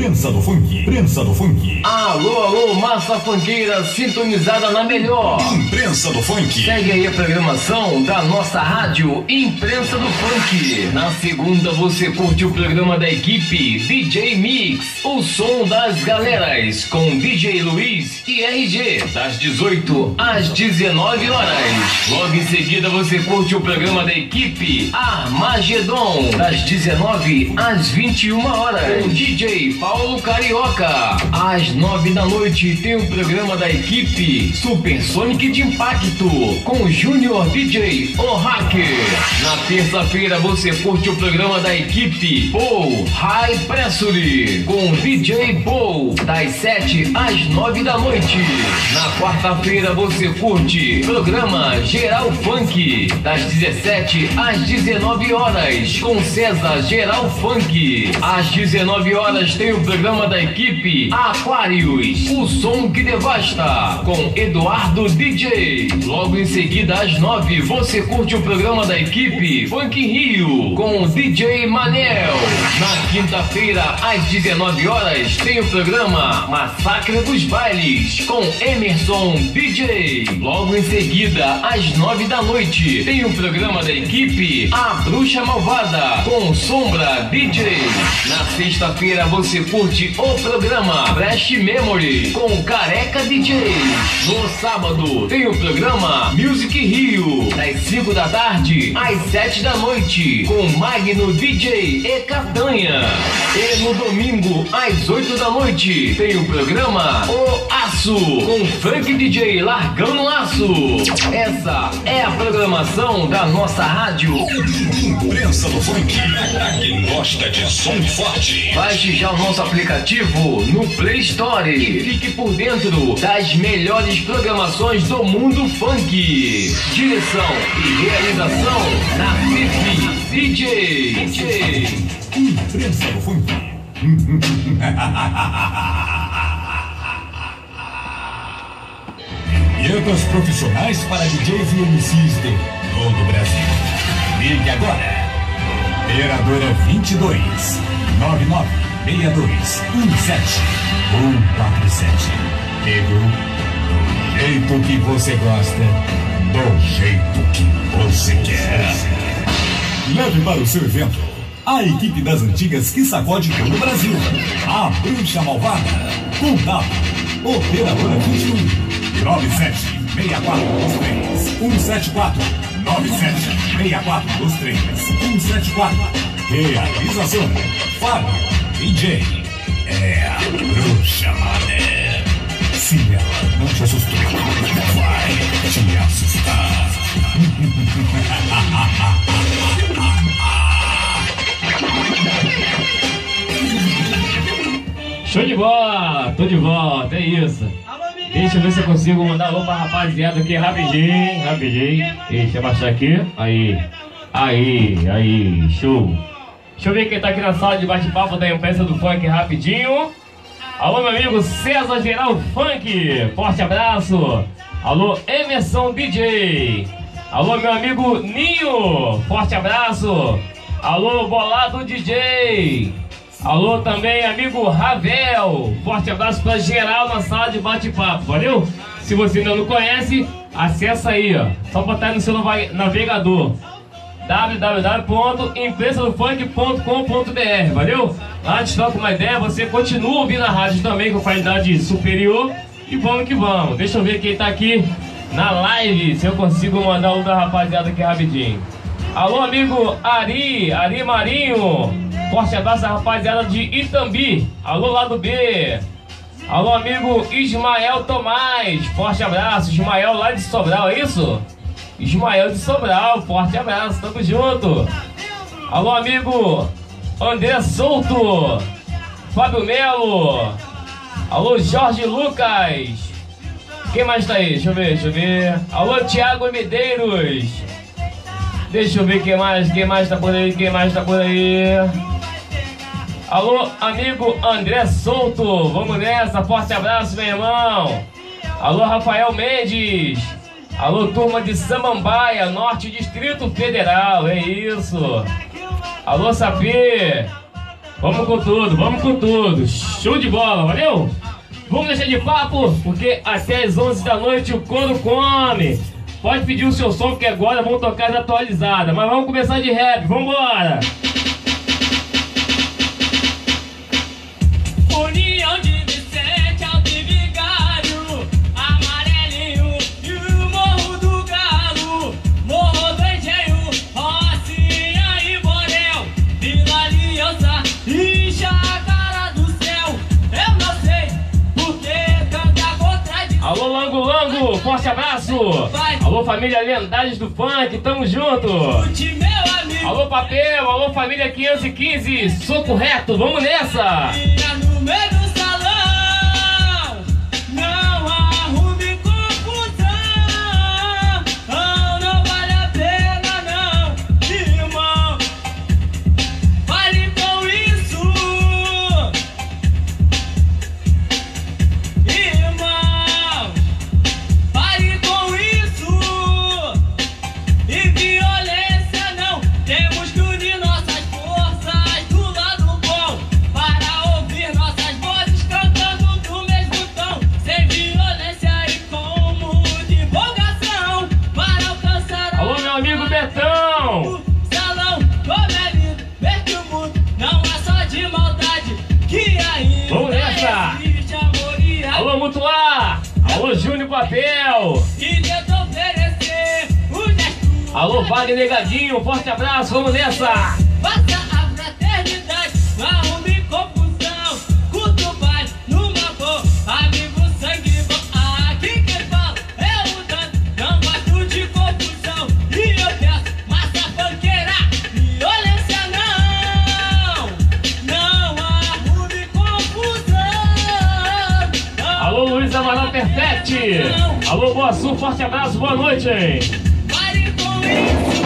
Speaker 1: Imprensa do funk. Imprensa do funk.
Speaker 14: Alô, alô, massa funkeira sintonizada na melhor.
Speaker 1: Imprensa do funk.
Speaker 14: Segue aí a programação da nossa rádio Imprensa do Funk. Na segunda você curte o programa da equipe DJ Mix, o som das galeras, com DJ Luiz e RG, das 18 às 19 horas. Logo em seguida você curte o programa da equipe Armagedon, das 19 às 21 horas, com DJ Paulo Carioca. Às 9 da noite tem o programa da equipe Supersonic de Impacto, com Júnior DJ O Hacker. Na terça-feira você curte o programa da equipe Paul High Pressure, com DJ Paul, das 7 às 9 da noite. Na quarta-feira você curte programa Geral Funk, das 17 às 19 horas, com César Geral Funk. Às 19 horas tem o programa da equipe Aquários, o som que devasta, com Eduardo DJ. Logo em seguida, às 9, você curte o programa da equipe Funk Rio, com DJ Manel. Na quinta-feira, às 19 horas, tem o programa Massacre dos Bailes, com Emerson DJ. Logo em seguida, às 9 da noite, tem o programa da equipe A Bruxa Malvada, com Sombra DJ. Na sexta-feira, você curte o programa Flash Memory, com Careca DJ. No sábado, tem o programa Music Rio, das 5 da tarde às 7 da noite, com Magno DJ e Catanha. E no domingo, às 8 da noite, tem o programa O Aço, com Frank DJ largando o aço. Essa é a programação da nossa rádio.
Speaker 1: Imprensa do funk. Pra quem gosta de som forte.
Speaker 14: Baixe já o nosso aplicativo no Play Store e fique por dentro das melhores programações do mundo funk. Direção e realização na CIF DJ. DJ.
Speaker 1: Imprensa do funk. Vinhetas profissionais para DJs e MCs de todo o Brasil. Ligue agora. Operadora 22 99 62 17 147. Pegou? Jeito que você gosta, do jeito que você quer. Leve para o seu evento a equipe das antigas que sacode todo o Brasil. A Bruxa Malvada. Contato. Operadora 21 97 6423 174 97 6423 174 Realização Fábio DJ É a Bruxa Mané Se ela não te assustou Vai te assustar
Speaker 2: Show de bola, tô de volta, é isso. Deixa eu ver se eu consigo mandar alô pra rapaziada aqui rapidinho, rapidinho. Deixa eu baixar aqui. Aí, aí, aí, show. Deixa eu ver quem tá aqui na sala de bate-papo da imprensa do funk rapidinho. Alô, meu amigo César Geral Funk, forte abraço. Alô, Emerson DJ. Alô, meu amigo Ninho, forte abraço. Alô, Bolado DJ. Alô também, amigo Ravel. Forte abraço pra geral na sala de bate-papo, valeu? Se você ainda não conhece, acessa aí, ó. Só botar no seu navegador www.empresadofunk.com.br, valeu? Lá a gente troca uma ideia, você continua ouvindo a rádio também com qualidade superior e vamos que vamos. Deixa eu ver quem tá aqui na live, se eu consigo mandar o da rapaziada aqui rapidinho. Alô, amigo Ari, Ari Marinho, forte abraço rapaziada de Itambi, alô lado B. Alô, amigo Ismael Tomás, forte abraço, Ismael lá de Sobral, é isso? Ismael de Sobral, forte abraço, tamo junto. Alô, amigo André Souto, Fábio Melo. Alô, Jorge Lucas. Quem mais tá aí? Deixa eu ver, deixa eu ver. Alô, Thiago Medeiros. Deixa eu ver quem mais, quem mais tá por aí, quem mais tá por aí. Alô, amigo André Souto, vamos nessa, forte abraço, meu irmão. Alô, Rafael Mendes. Alô, turma de Samambaia, Norte Distrito Federal, é isso. Alô, Sapê. Vamos com tudo, vamos com tudo. Show de bola, valeu? Vamos deixar de papo, porque até as 11 da noite o couro come. Pode pedir o seu som, que agora vamos tocar atualizada. Mas vamos começar de rap, vambora!
Speaker 4: União de
Speaker 2: Lango, forte abraço! Alô, família Lendários do Funk, tamo junto! Alô, Papel, alô, família 515, soco reto, vamos nessa!
Speaker 4: No
Speaker 2: Papel!
Speaker 4: e oferecer o.
Speaker 2: Alô, Wagner Negadinho, forte abraço, vamos nessa! Alô, Boa Sul, forte abraço, boa noite!
Speaker 4: Pare com isso.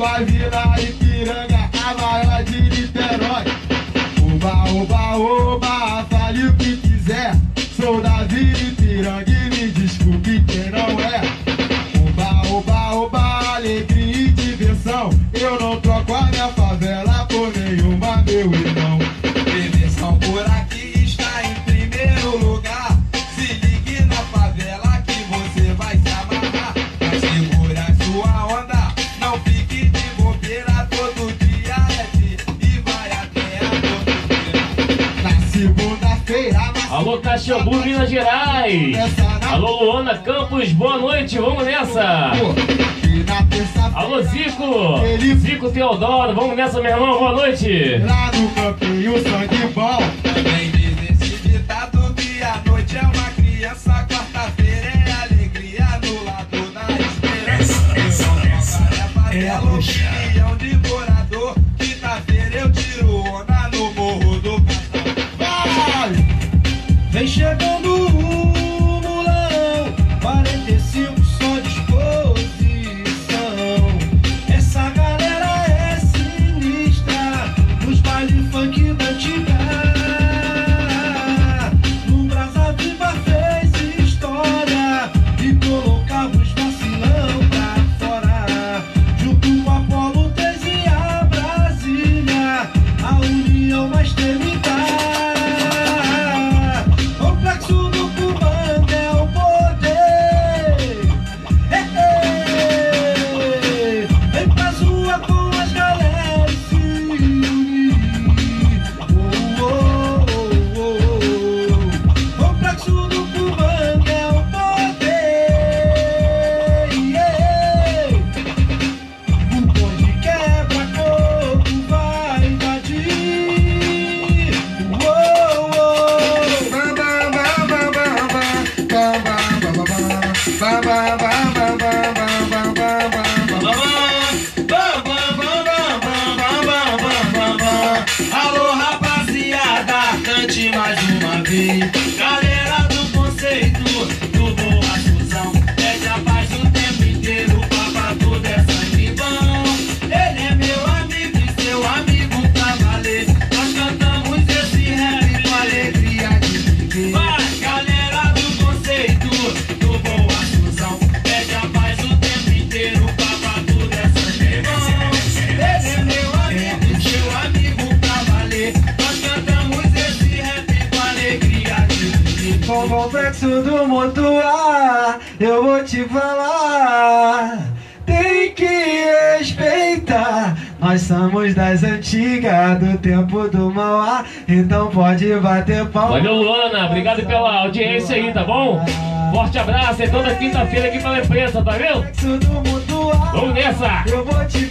Speaker 4: Vai
Speaker 7: vir na
Speaker 3: por
Speaker 2: Minas Gerais. Alô, Luana Campos, boa noite, vamos nessa. Alô, Zico. Zico Teodoro, vamos nessa, meu irmão, boa noite.
Speaker 3: Lá no campinho, sangue bom, também
Speaker 2: tá bom? Ah. Forte abraço, é toda quinta-feira aqui pela imprensa, tá vendo? Vamos nessa!
Speaker 3: Eu vou te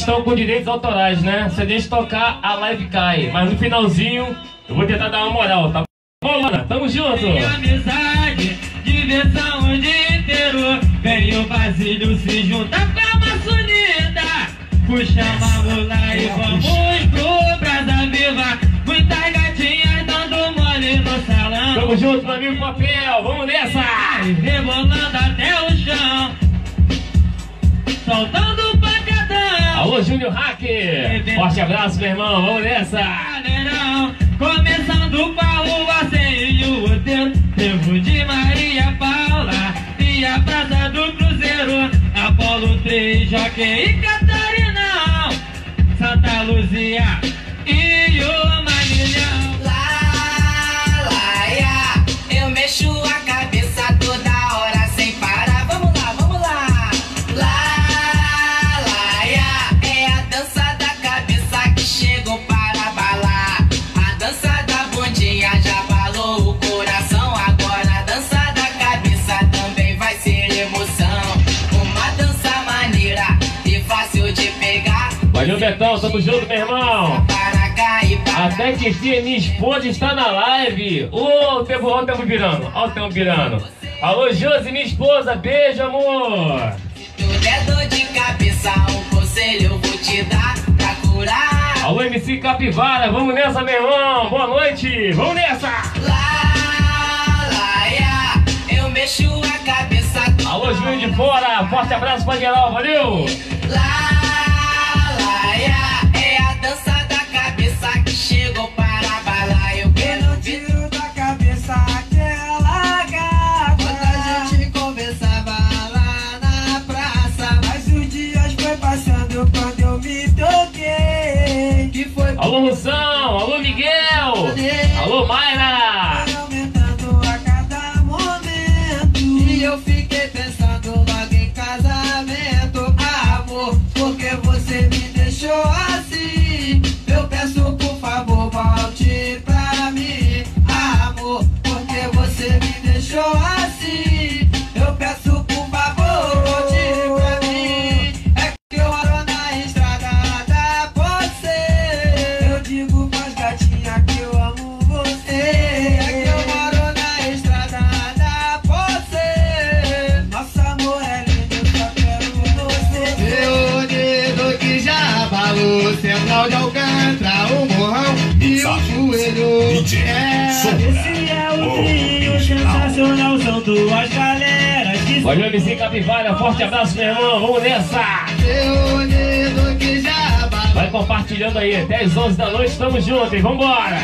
Speaker 2: estão com direitos autorais, né? Se a gente tocar, a live cai. Mas no finalzinho, eu vou tentar dar uma moral, tá?
Speaker 3: Bye. MC Capivara, forte abraço,
Speaker 2: meu
Speaker 3: irmão. Vamos nessa! Vai compartilhando aí, 10, 11 da noite, tamo junto, hein? Vambora!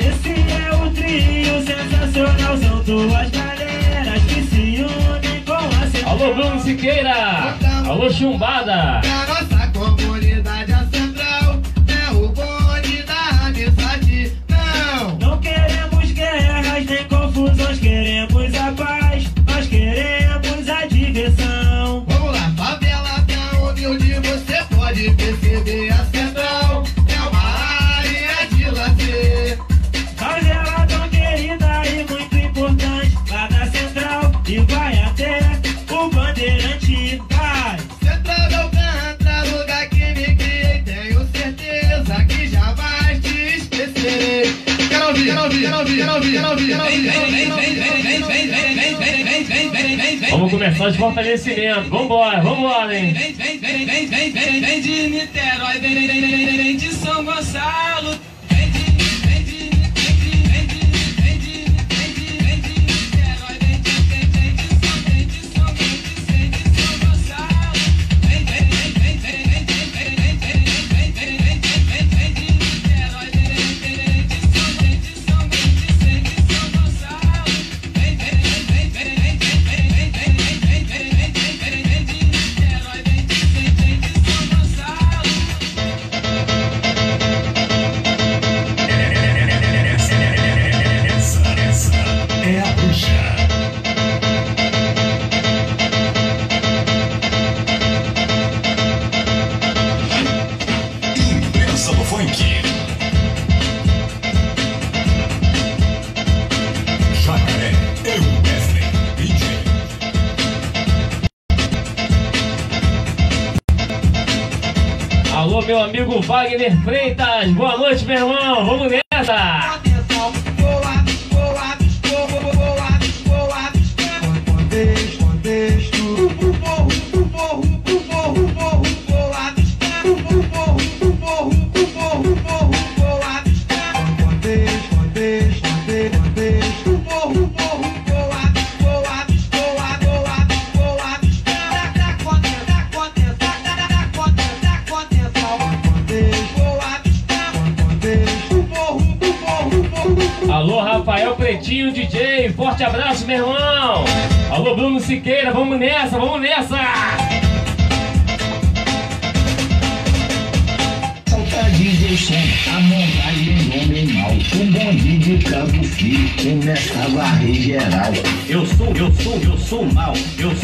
Speaker 1: Esse é o trio sensacional, são duas galeras que se unem com a
Speaker 3: Alô, Bruno Siqueira! Alô, Chumbada!
Speaker 2: só de
Speaker 3: fortalecimento. Vambora, vambora, hein?
Speaker 1: Vem, vem, vem, vem, vem, vem, vem de
Speaker 15: perder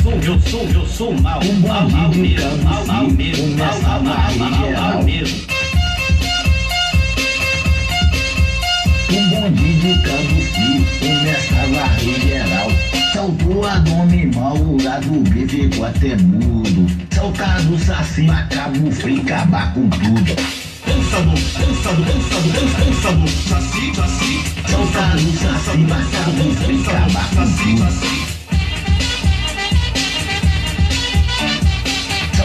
Speaker 15: sou, eu sou, eu sou mal. Mal, mal mesmo, mal, mal mesmo, mal, mal, mal, mal, mal, mesmo.
Speaker 16: O bonde de Cabo Frio começa a varrer geral. Saltou a nome mal, o lado B ficou até mudo. Saltado saci, Cabo Frio acabar com tudo.
Speaker 17: Dança do, dança do, dança do, dança, dança do, saci, saci.
Speaker 16: Saltado o saci, Cabo Frio acabar com tudo.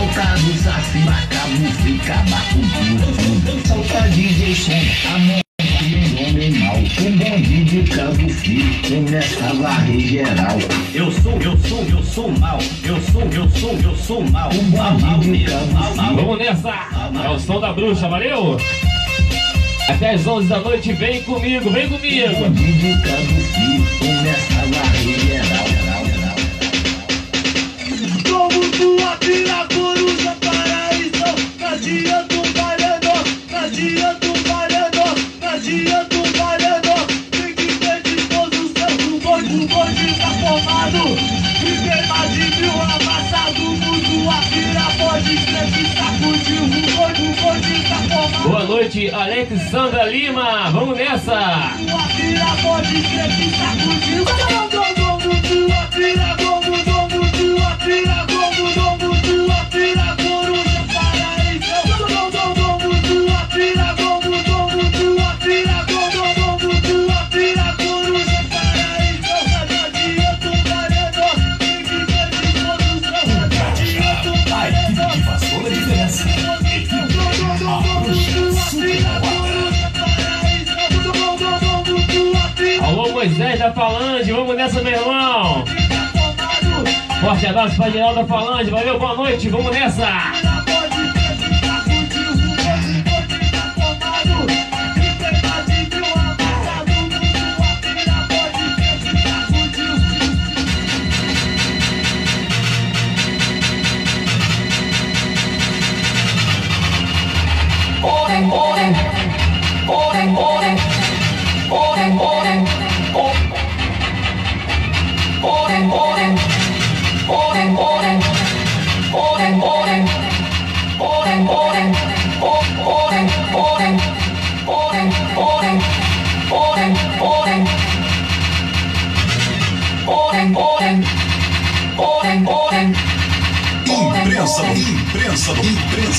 Speaker 16: Soltado, saci, fica bacudo. Solta DJ som, a mão mal. O bandido canto filho, começava a rir geral.
Speaker 15: Eu sou, eu sou, eu sou mal. Eu sou, eu sou, eu sou mal.
Speaker 16: um
Speaker 15: bandido
Speaker 16: canto
Speaker 15: mal.
Speaker 3: Vamos nessa! É o som da bruxa, valeu? Até as 11 da noite, vem comigo, vem comigo!
Speaker 1: O bandido canto filho, começava
Speaker 3: Boa noite, Alexandra Lima. Vamos nessa. Forte abraço pra geral da Falange, valeu, boa noite, vamos nessa.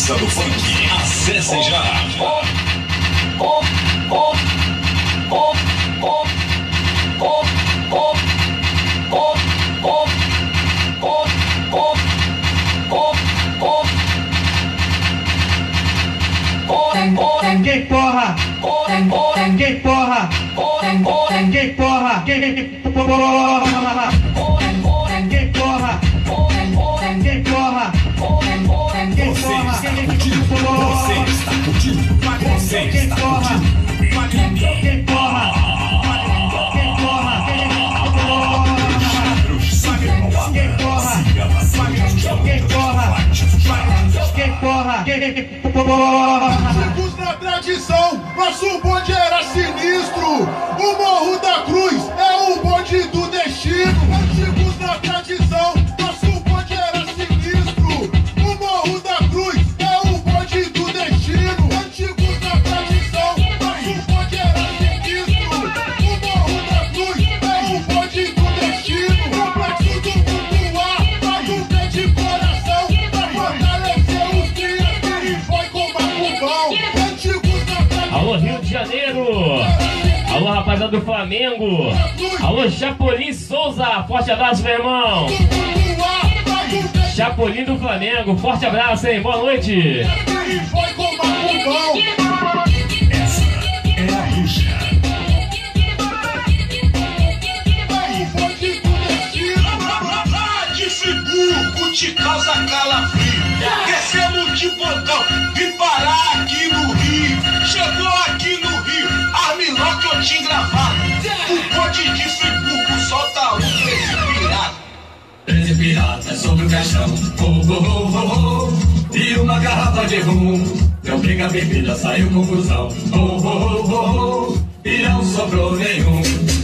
Speaker 18: Praça do Funk. Acessem já.
Speaker 1: Quem porra? Quem porra? Quem porra? Quem porra? Quem porra?
Speaker 19: Segundo na tradição, nosso bonde era sinistro. Do
Speaker 3: Flamengo. Alô, Chapolin Souza. Forte abraço, meu irmão. Chapolin do Flamengo. Forte abraço, hein? Boa noite.
Speaker 18: Essa é a.
Speaker 19: De figuro, te causa calafrio. Descemos de botão,
Speaker 20: Pirata
Speaker 5: sobre o caixão, oh, oh, oh, oh, E uma garrafa de rum. Não briga bebida, saiu confusão Oh, oh, oh, oh, E não sobrou nenhum.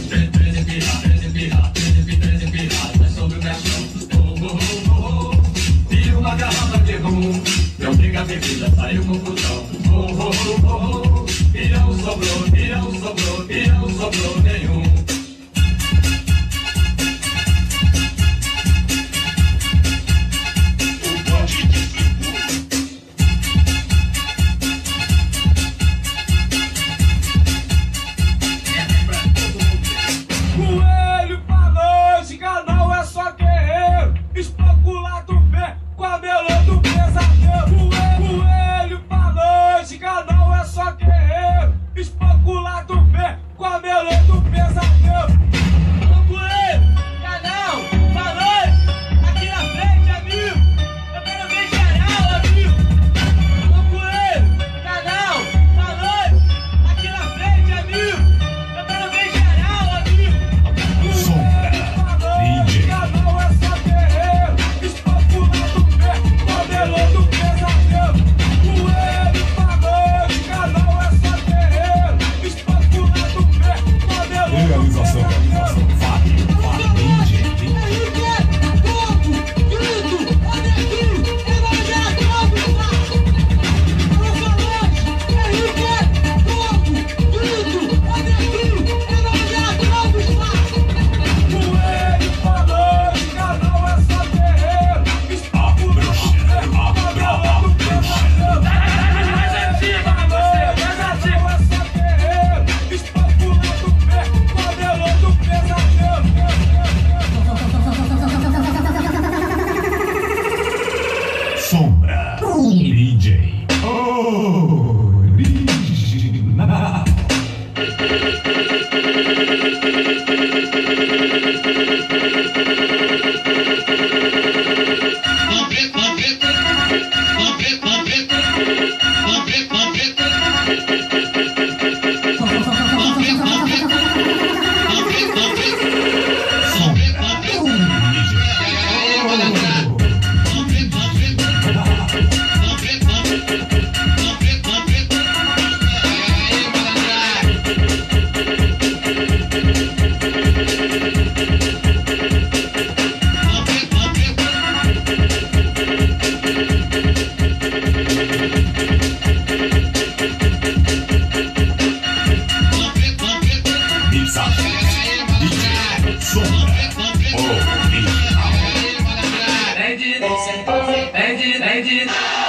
Speaker 5: Treze pirata, treze pirata Treze pirata sobre o caixão. Oh, oh, oh, oh, E uma garrafa de rum. Não briga bebida, saiu confusão Oh, oh, oh, oh, E não sobrou, e não sobrou E não sobrou nenhum.
Speaker 1: you.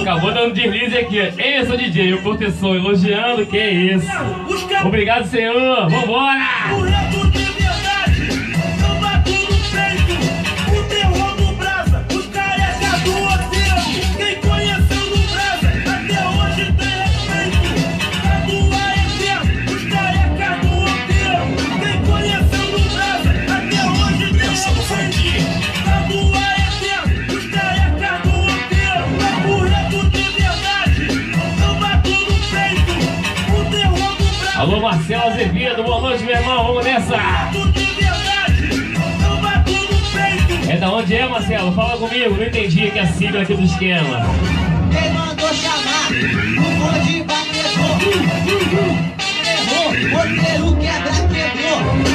Speaker 1: Acabou dando deslize aqui.
Speaker 21: Ei, é
Speaker 22: sou DJ,
Speaker 2: o
Speaker 5: proteção elogiando, que
Speaker 19: é isso.
Speaker 5: Obrigado, senhor. Vambora! Da onde é, Marcelo? Fala comigo, não entendi que é a sigla aqui do esquema.
Speaker 3: Quem mandou chamar? O bonde batedor. Errou, roteiro quebra, quebrou.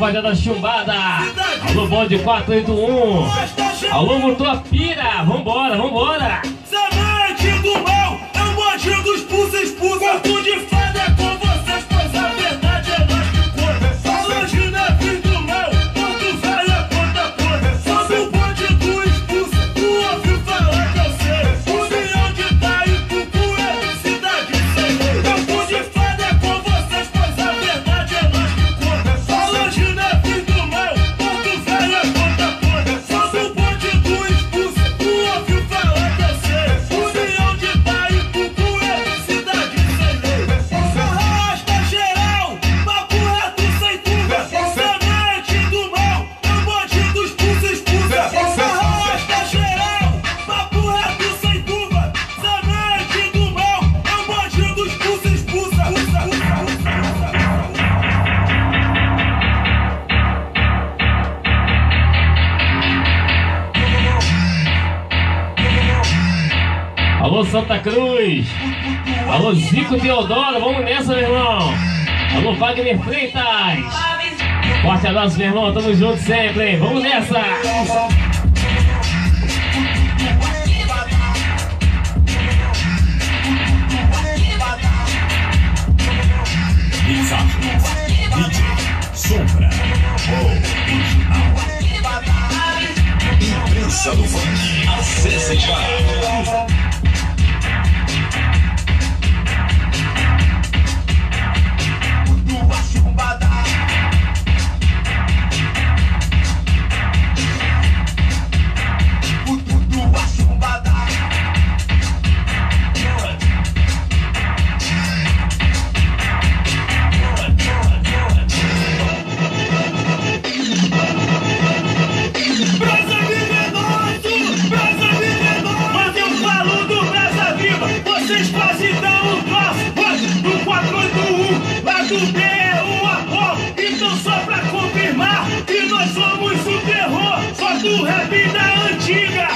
Speaker 5: rapaziada chumbada. Alô, bode 481. Alô, motor pira. Vambora, vambora. Zico Teodoro, vamos nessa, meu irmão. Alô, Wagner Freitas. Forte abraço, meu irmão. Tamo junto sempre, hein? Vamos nessa.
Speaker 1: Sombra, Original. Imprensa do Funk, acesse já.
Speaker 19: vocês quase dão um passo Olha, no 481, lá do B é o amor Então só pra confirmar que nós somos o terror, só do rap da antiga.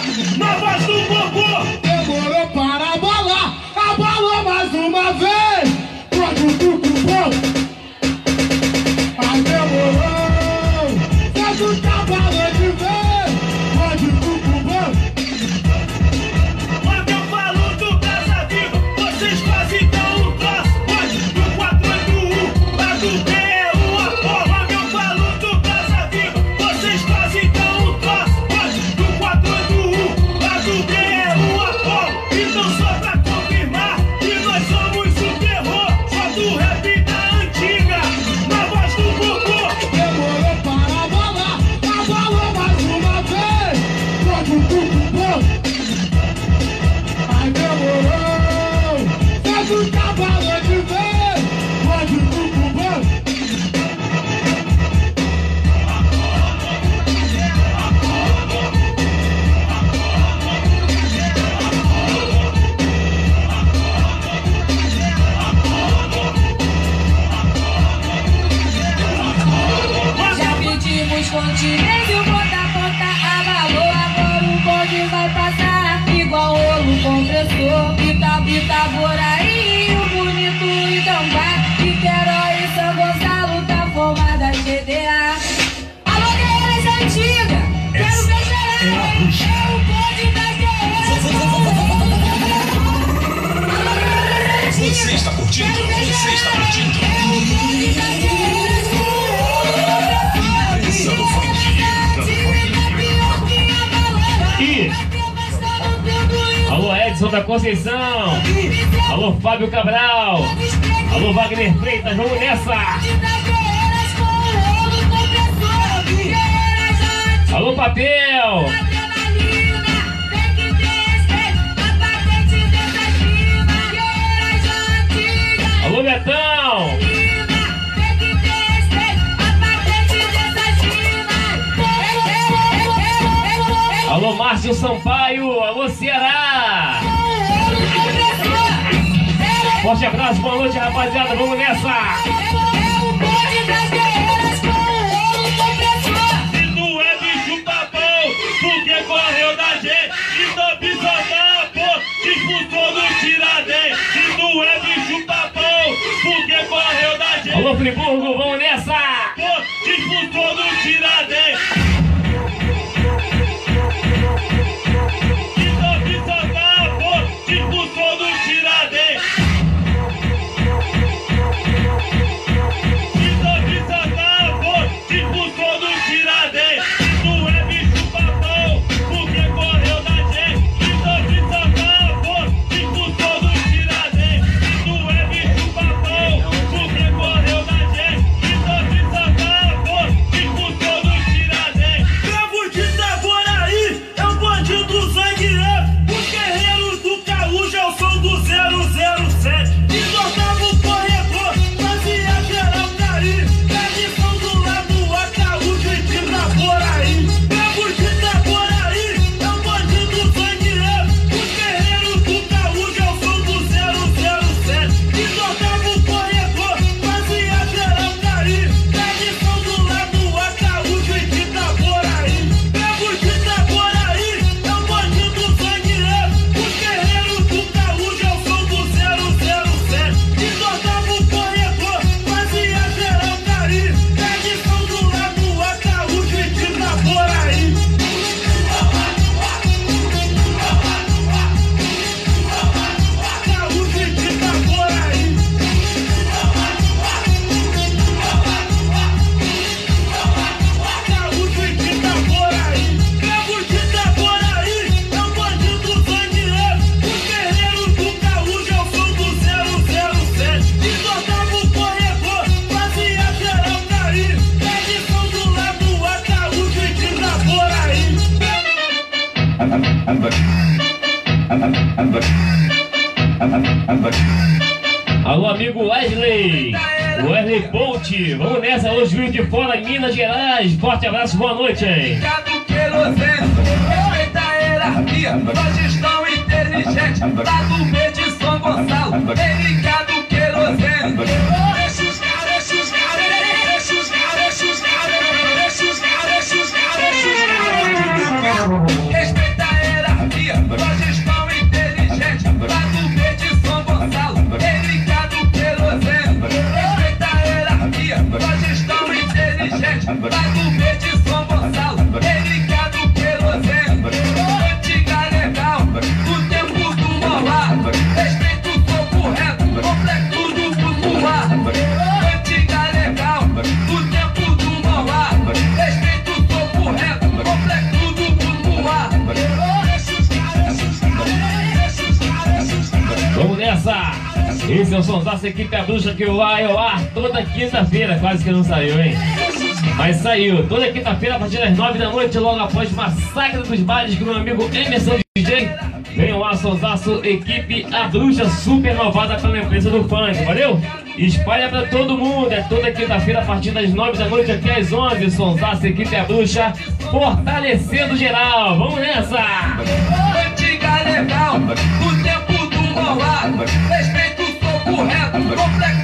Speaker 2: Forte abraço, boa noite. Hein? quase que não saiu, hein? Mas saiu. Toda quinta-feira, a partir das 9 da noite, logo após o Massacre dos Bares, com meu amigo Emerson DJ. Vem o sonsaço, equipe Adruja, super novada pela empresa do funk, valeu? Espalha pra todo mundo, é toda quinta-feira a partir das 9 da noite até às 11. Sonsaço, equipe Adruja, fortalecendo geral. Vamos nessa!
Speaker 6: Antiga legal, o tempo do malvado, respeito o soco reto.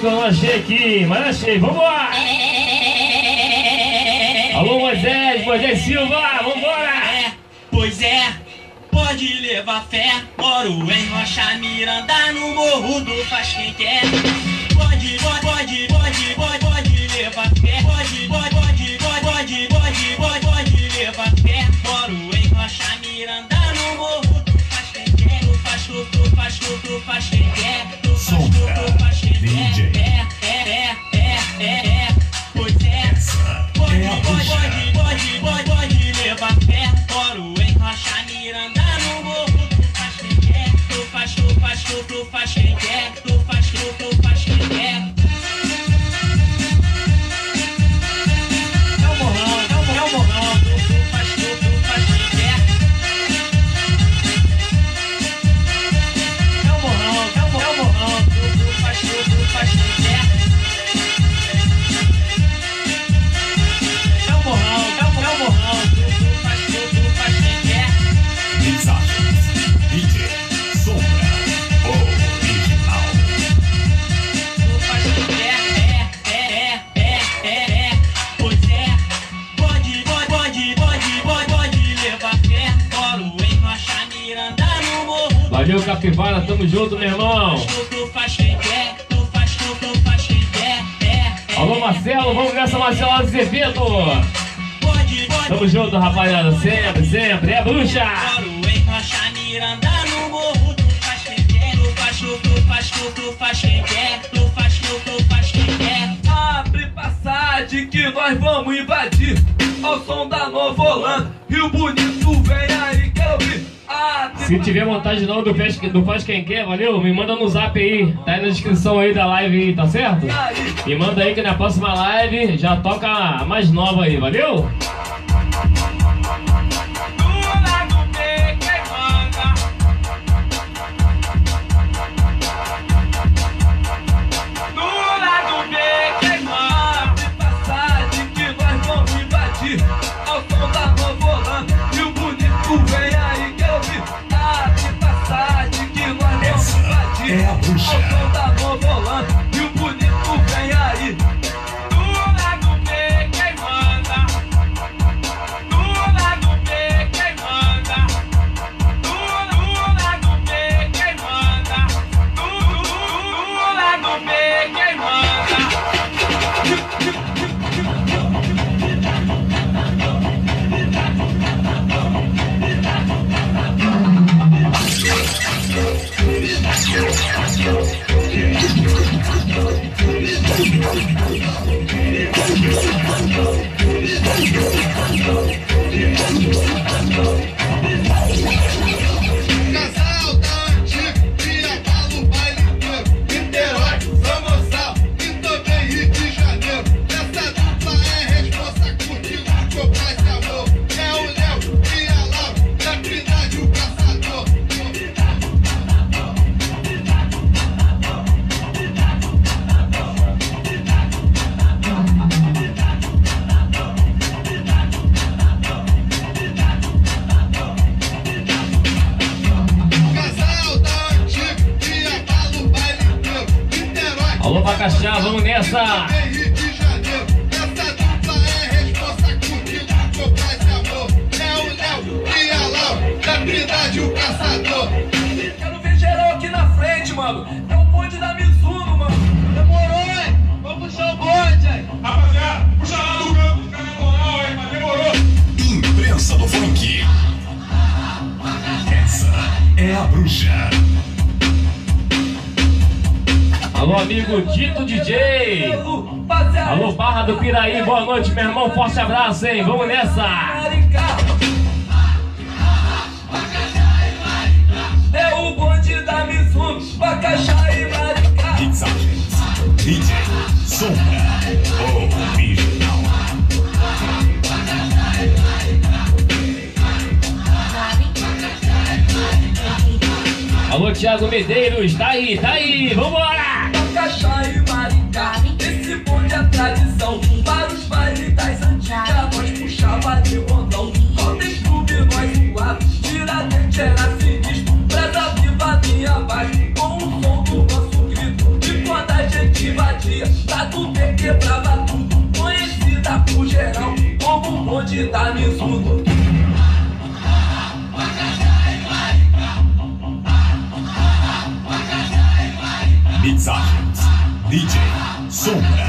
Speaker 23: com nós,
Speaker 2: aqui. Marache, vamos
Speaker 24: lá!
Speaker 2: Alô,
Speaker 25: Moisés, Moisés Silva,
Speaker 2: vambora! É, pois
Speaker 26: é, pode
Speaker 27: levar fé. Moro em Rocha Miranda, no morro do
Speaker 26: faz quem quer. Pode, pode, pode,
Speaker 2: pode, pode, pode levar fé. Pode, pode, pode, pode, pode,
Speaker 28: pode, pode, pode levar fé. Moro em Rocha Miranda, no morro do faz quem quer. Tu faz, tu, faz,
Speaker 2: faz quem quer. DJ. É, é,
Speaker 4: é, é, é. Pois é. Essa é a Capivara, tamo junto, meu irmão.
Speaker 2: Alô, Marcelo, vamos nessa, Marcelo.
Speaker 4: Pode, pode.
Speaker 2: Tamo junto, rapaziada, sempre, sempre. É bruxa.
Speaker 6: Abre passagem que nós vamos invadir. Ao som da Nova Holanda. Rio Bonito,
Speaker 2: Se tiver vontade de novo do Faz, do Faz Quem Quer, valeu? Me manda no zap aí. Tá aí na descrição aí da live aí, tá certo? Me manda aí que na próxima live já toca a mais nova aí, valeu?
Speaker 3: E a Laura, da Trindade, o caçador.
Speaker 6: Quero ver geral aqui na frente, mano. É o bonde da Mizuno, mano.
Speaker 3: Demorou, hein? Vamos puxar o bonde, hein?
Speaker 5: Rapaziada, puxa lá no canto, fica na moral aí, mas demorou.
Speaker 1: Imprensa do Funk. Essa é a bruxa.
Speaker 2: Alô, amigo Dito DJ! Alô, Barra do Piraí, boa noite, meu irmão. Forte abraço, hein? Vamos nessa!
Speaker 6: É o bonde da Mizuno, Bacaxá e Maricá.
Speaker 1: DJ Sombra. Original.
Speaker 2: Alô, Thiago Medeiros, tá aí, tá aí, vambora!
Speaker 6: Bacaxá e Maricá. Esse bonde é tradição. Para os bailes das antigas, nós puxava de rondão. Golden Clube, nós voava. Tiradentes era sinistro. Brasa viva vinha abaixo. Com o som do nosso grito. E quando a gente invadia, Tatu B quebrava tudo. Conhecida por geral como o bonde da Mizuno.
Speaker 1: Sombra.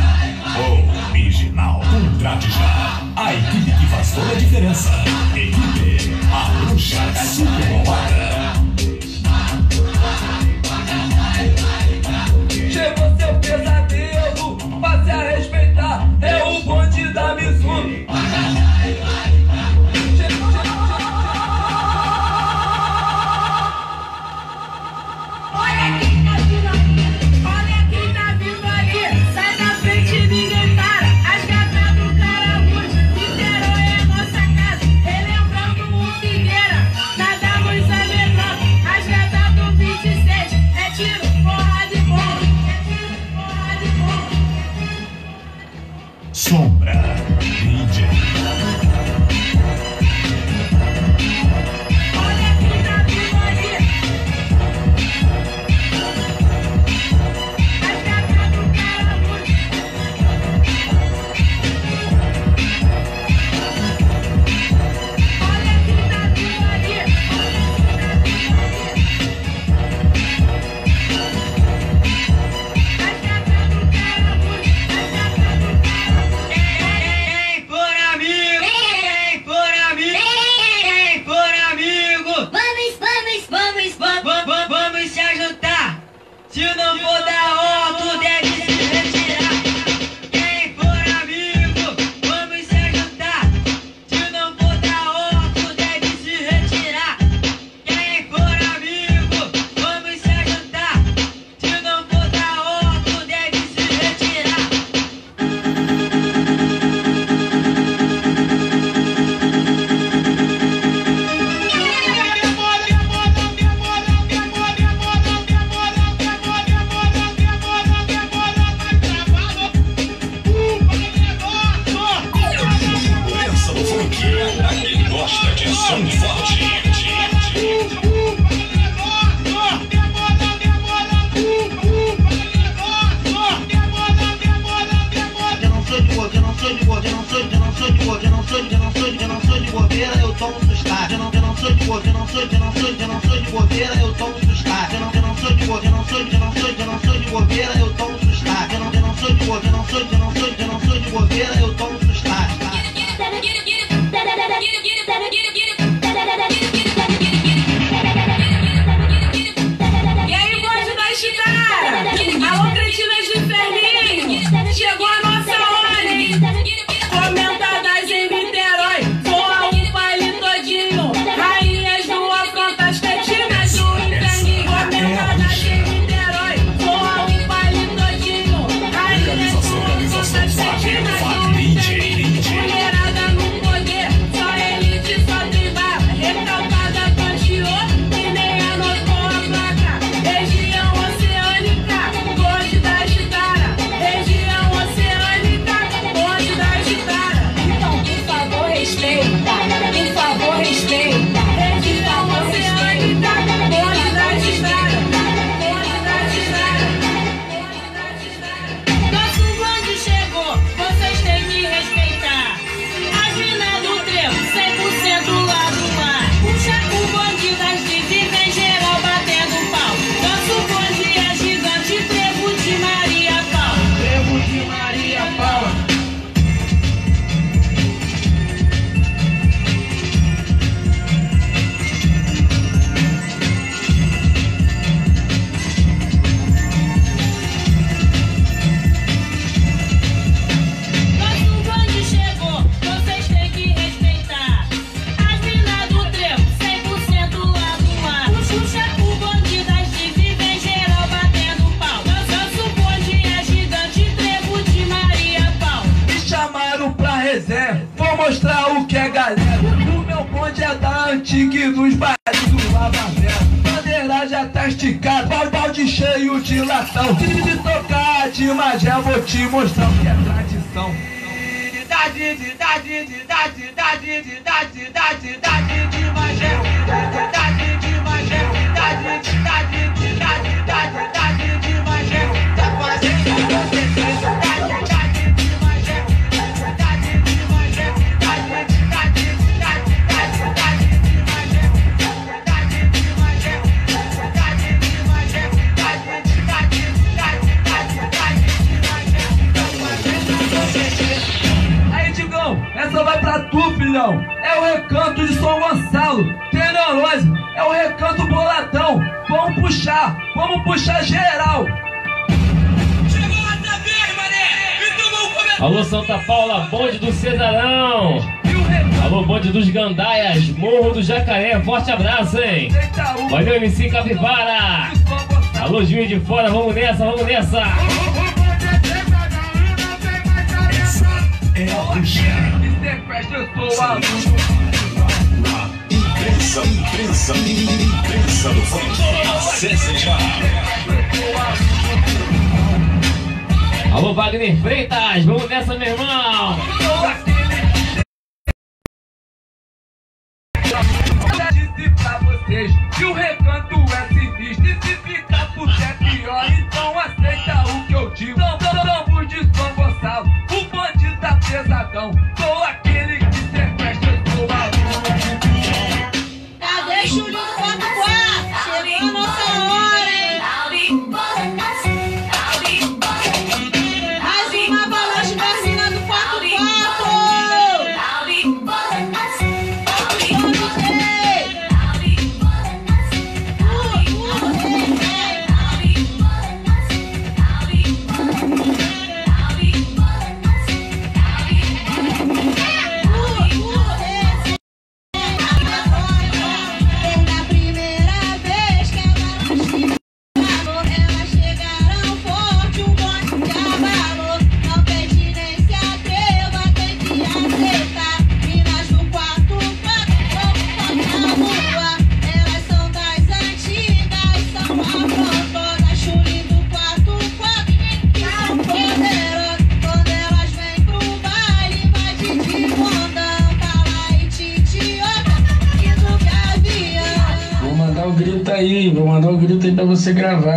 Speaker 1: Original. Contrate já. A equipe que faz toda a diferença. Equipe A Bruxa Super.
Speaker 3: Bobeira, eu tomo sustar. Eu não, eu não sou de bobeira, eu não sou, eu não sou, eu não sou de bobeira, eu tomo sustar. Eu não, eu não sou de bobeira, eu não sou, eu não sou, eu não sou de bobeira, eu tomo sustar. Eu não, eu não sou de bobeira, eu não sou, eu não sou, eu não sou de bobeira, eu tomo sustar.
Speaker 4: E da
Speaker 5: antiga e dos bailes do Lava Velha. Bandeira já tá esticada, balde cheio de latão. Se se tocar de magé, vou te mostrar o que é tradição.
Speaker 3: Idade, idade, idade, idade, idade, idade, idade de magé. Idade de magé. Idade, idade, idade, idade, idade de magé. Tá fazendo acontecer.
Speaker 5: Filhão. É o recanto de São Gonçalo. Tem neurose, é o recanto boladão. Vamos puxar, vamos puxar geral.
Speaker 2: Alô, Santa Paula, bonde do Cesarão. Alô, bonde dos Gandaias, Morro do Jacaré. Forte abraço, hein? Valeu, MC Capivara. Alô, Juiz de Fora, vamos nessa, vamos nessa.
Speaker 1: É a bruxa.
Speaker 5: Aluno.
Speaker 1: Imprensa, imprensa, imprensa do funk. Acesse já.
Speaker 2: Alô, Wagner Freitas, vamos nessa, meu irmão.
Speaker 5: Pra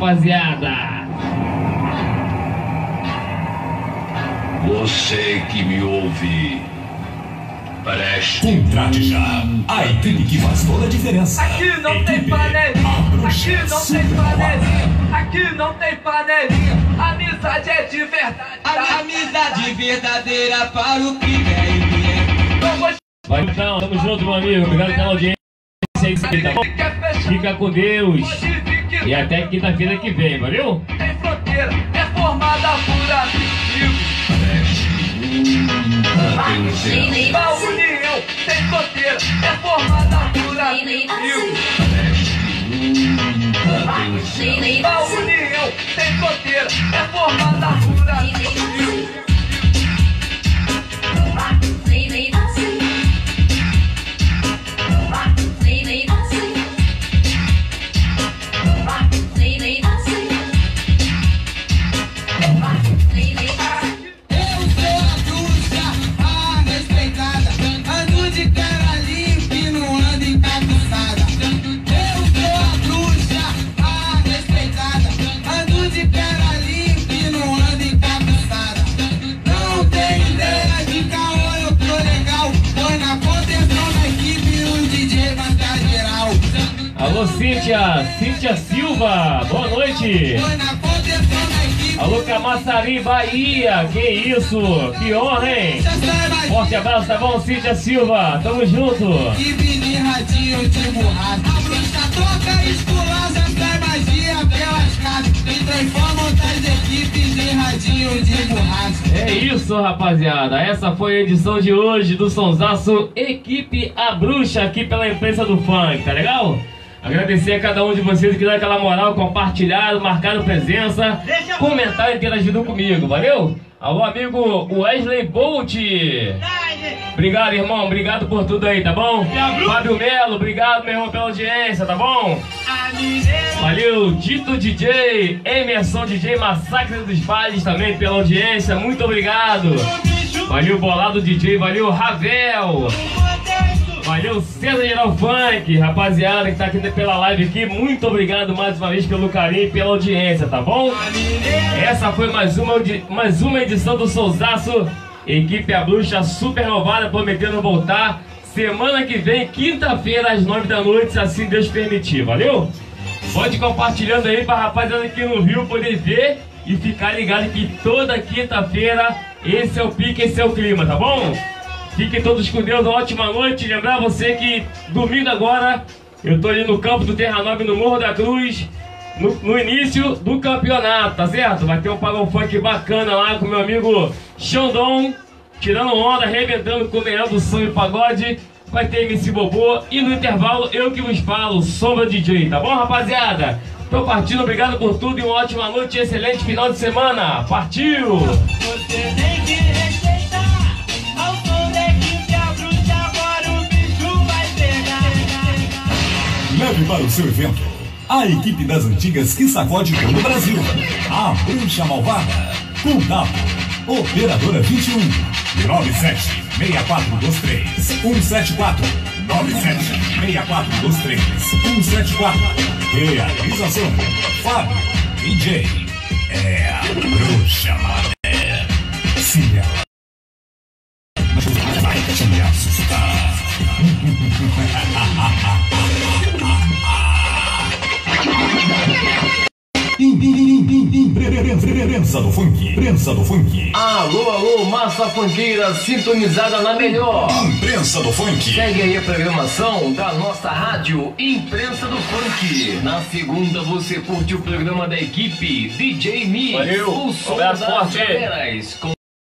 Speaker 2: rapaziada.
Speaker 1: Você que me ouve, preste. Contrate já a equipe que faz toda a diferença.
Speaker 7: Aqui não tem panelinha, aqui não tem panelinha, aqui não tem panelinha. Amizade é de verdade.
Speaker 29: A amizade verdadeira para o que vem e
Speaker 2: então, tamo junto, meu amigo. Obrigado pela audiência tá bom? Fica com Deus. E até quinta-feira que vem, valeu?
Speaker 7: tem fronteira, é formada por amigos. A união sem fronteira, é formada por amigos. A união sem fronteira, é formada por amigos.
Speaker 2: Alô, Cíntia. Cíntia Silva. Boa noite. Alô, Camaçari, Bahia. Que isso? Que honra, hein? Forte abraço, tá bom, Cíntia Silva? Tamo junto. É isso, rapaziada. Essa foi a edição de hoje do Sonsaço Equipe A Bruxa aqui pela imprensa do funk, tá legal? Agradecer a cada um de vocês que dá aquela moral, compartilhado, marcado presença, comentaram e interagido comigo, valeu? Alô, amigo Wesley Bolt. Obrigado, irmão. Obrigado por tudo aí, tá bom? Fábio Melo, obrigado, meu irmão, pela audiência, tá bom? Valeu, Dito DJ, Emerson DJ, Massacre dos Vales também pela audiência, muito obrigado. Valeu, Bolado DJ, valeu, Ravel. Valeu, César Geral Funk, rapaziada que tá aqui pela live aqui, muito obrigado mais uma vez pelo carinho e pela audiência, tá bom? Essa foi mais uma, mais uma edição do Souzaço, equipe A Bruxa super renovada, prometendo voltar semana que vem, quinta-feira, às nove da noite, se assim Deus permitir, valeu? Pode compartilhando aí pra rapaziada aqui no Rio poder ver e ficar ligado que toda quinta-feira esse é o pique, esse é o clima, tá bom? Fiquem todos com Deus, uma ótima noite. Lembrar você que domingo agora eu tô ali no campo do Terra Nova no Morro da Cruz. No, no início do campeonato, tá certo? Vai ter um pagão funk bacana lá com meu amigo Xandão, tirando onda, arrebentando com o melhor do som e pagode. Vai ter MC Bobô e no intervalo eu que vos falo, Sombra DJ, tá bom, rapaziada? Tô partindo, obrigado por tudo e uma ótima noite excelente final de semana. Partiu!
Speaker 6: Você tem que
Speaker 1: Leve para o seu evento a equipe das antigas que sacode todo o Brasil. A Bruxa Malvada. Contato. Operadora 21. 97 6423 174 97 6423 174 Realização Fábio DJ É a Bruxa Mané Se ela vai te assustar Imprensa do funk, prensa do funk.
Speaker 14: Alô, alô, massa funkeira sintonizada na melhor.
Speaker 1: Imprensa do funk.
Speaker 14: Segue aí a programação da nossa rádio Imprensa do Funk. Na segunda você curte o programa da equipe DJ Mix.
Speaker 2: Valeu,
Speaker 14: o som das
Speaker 2: forte.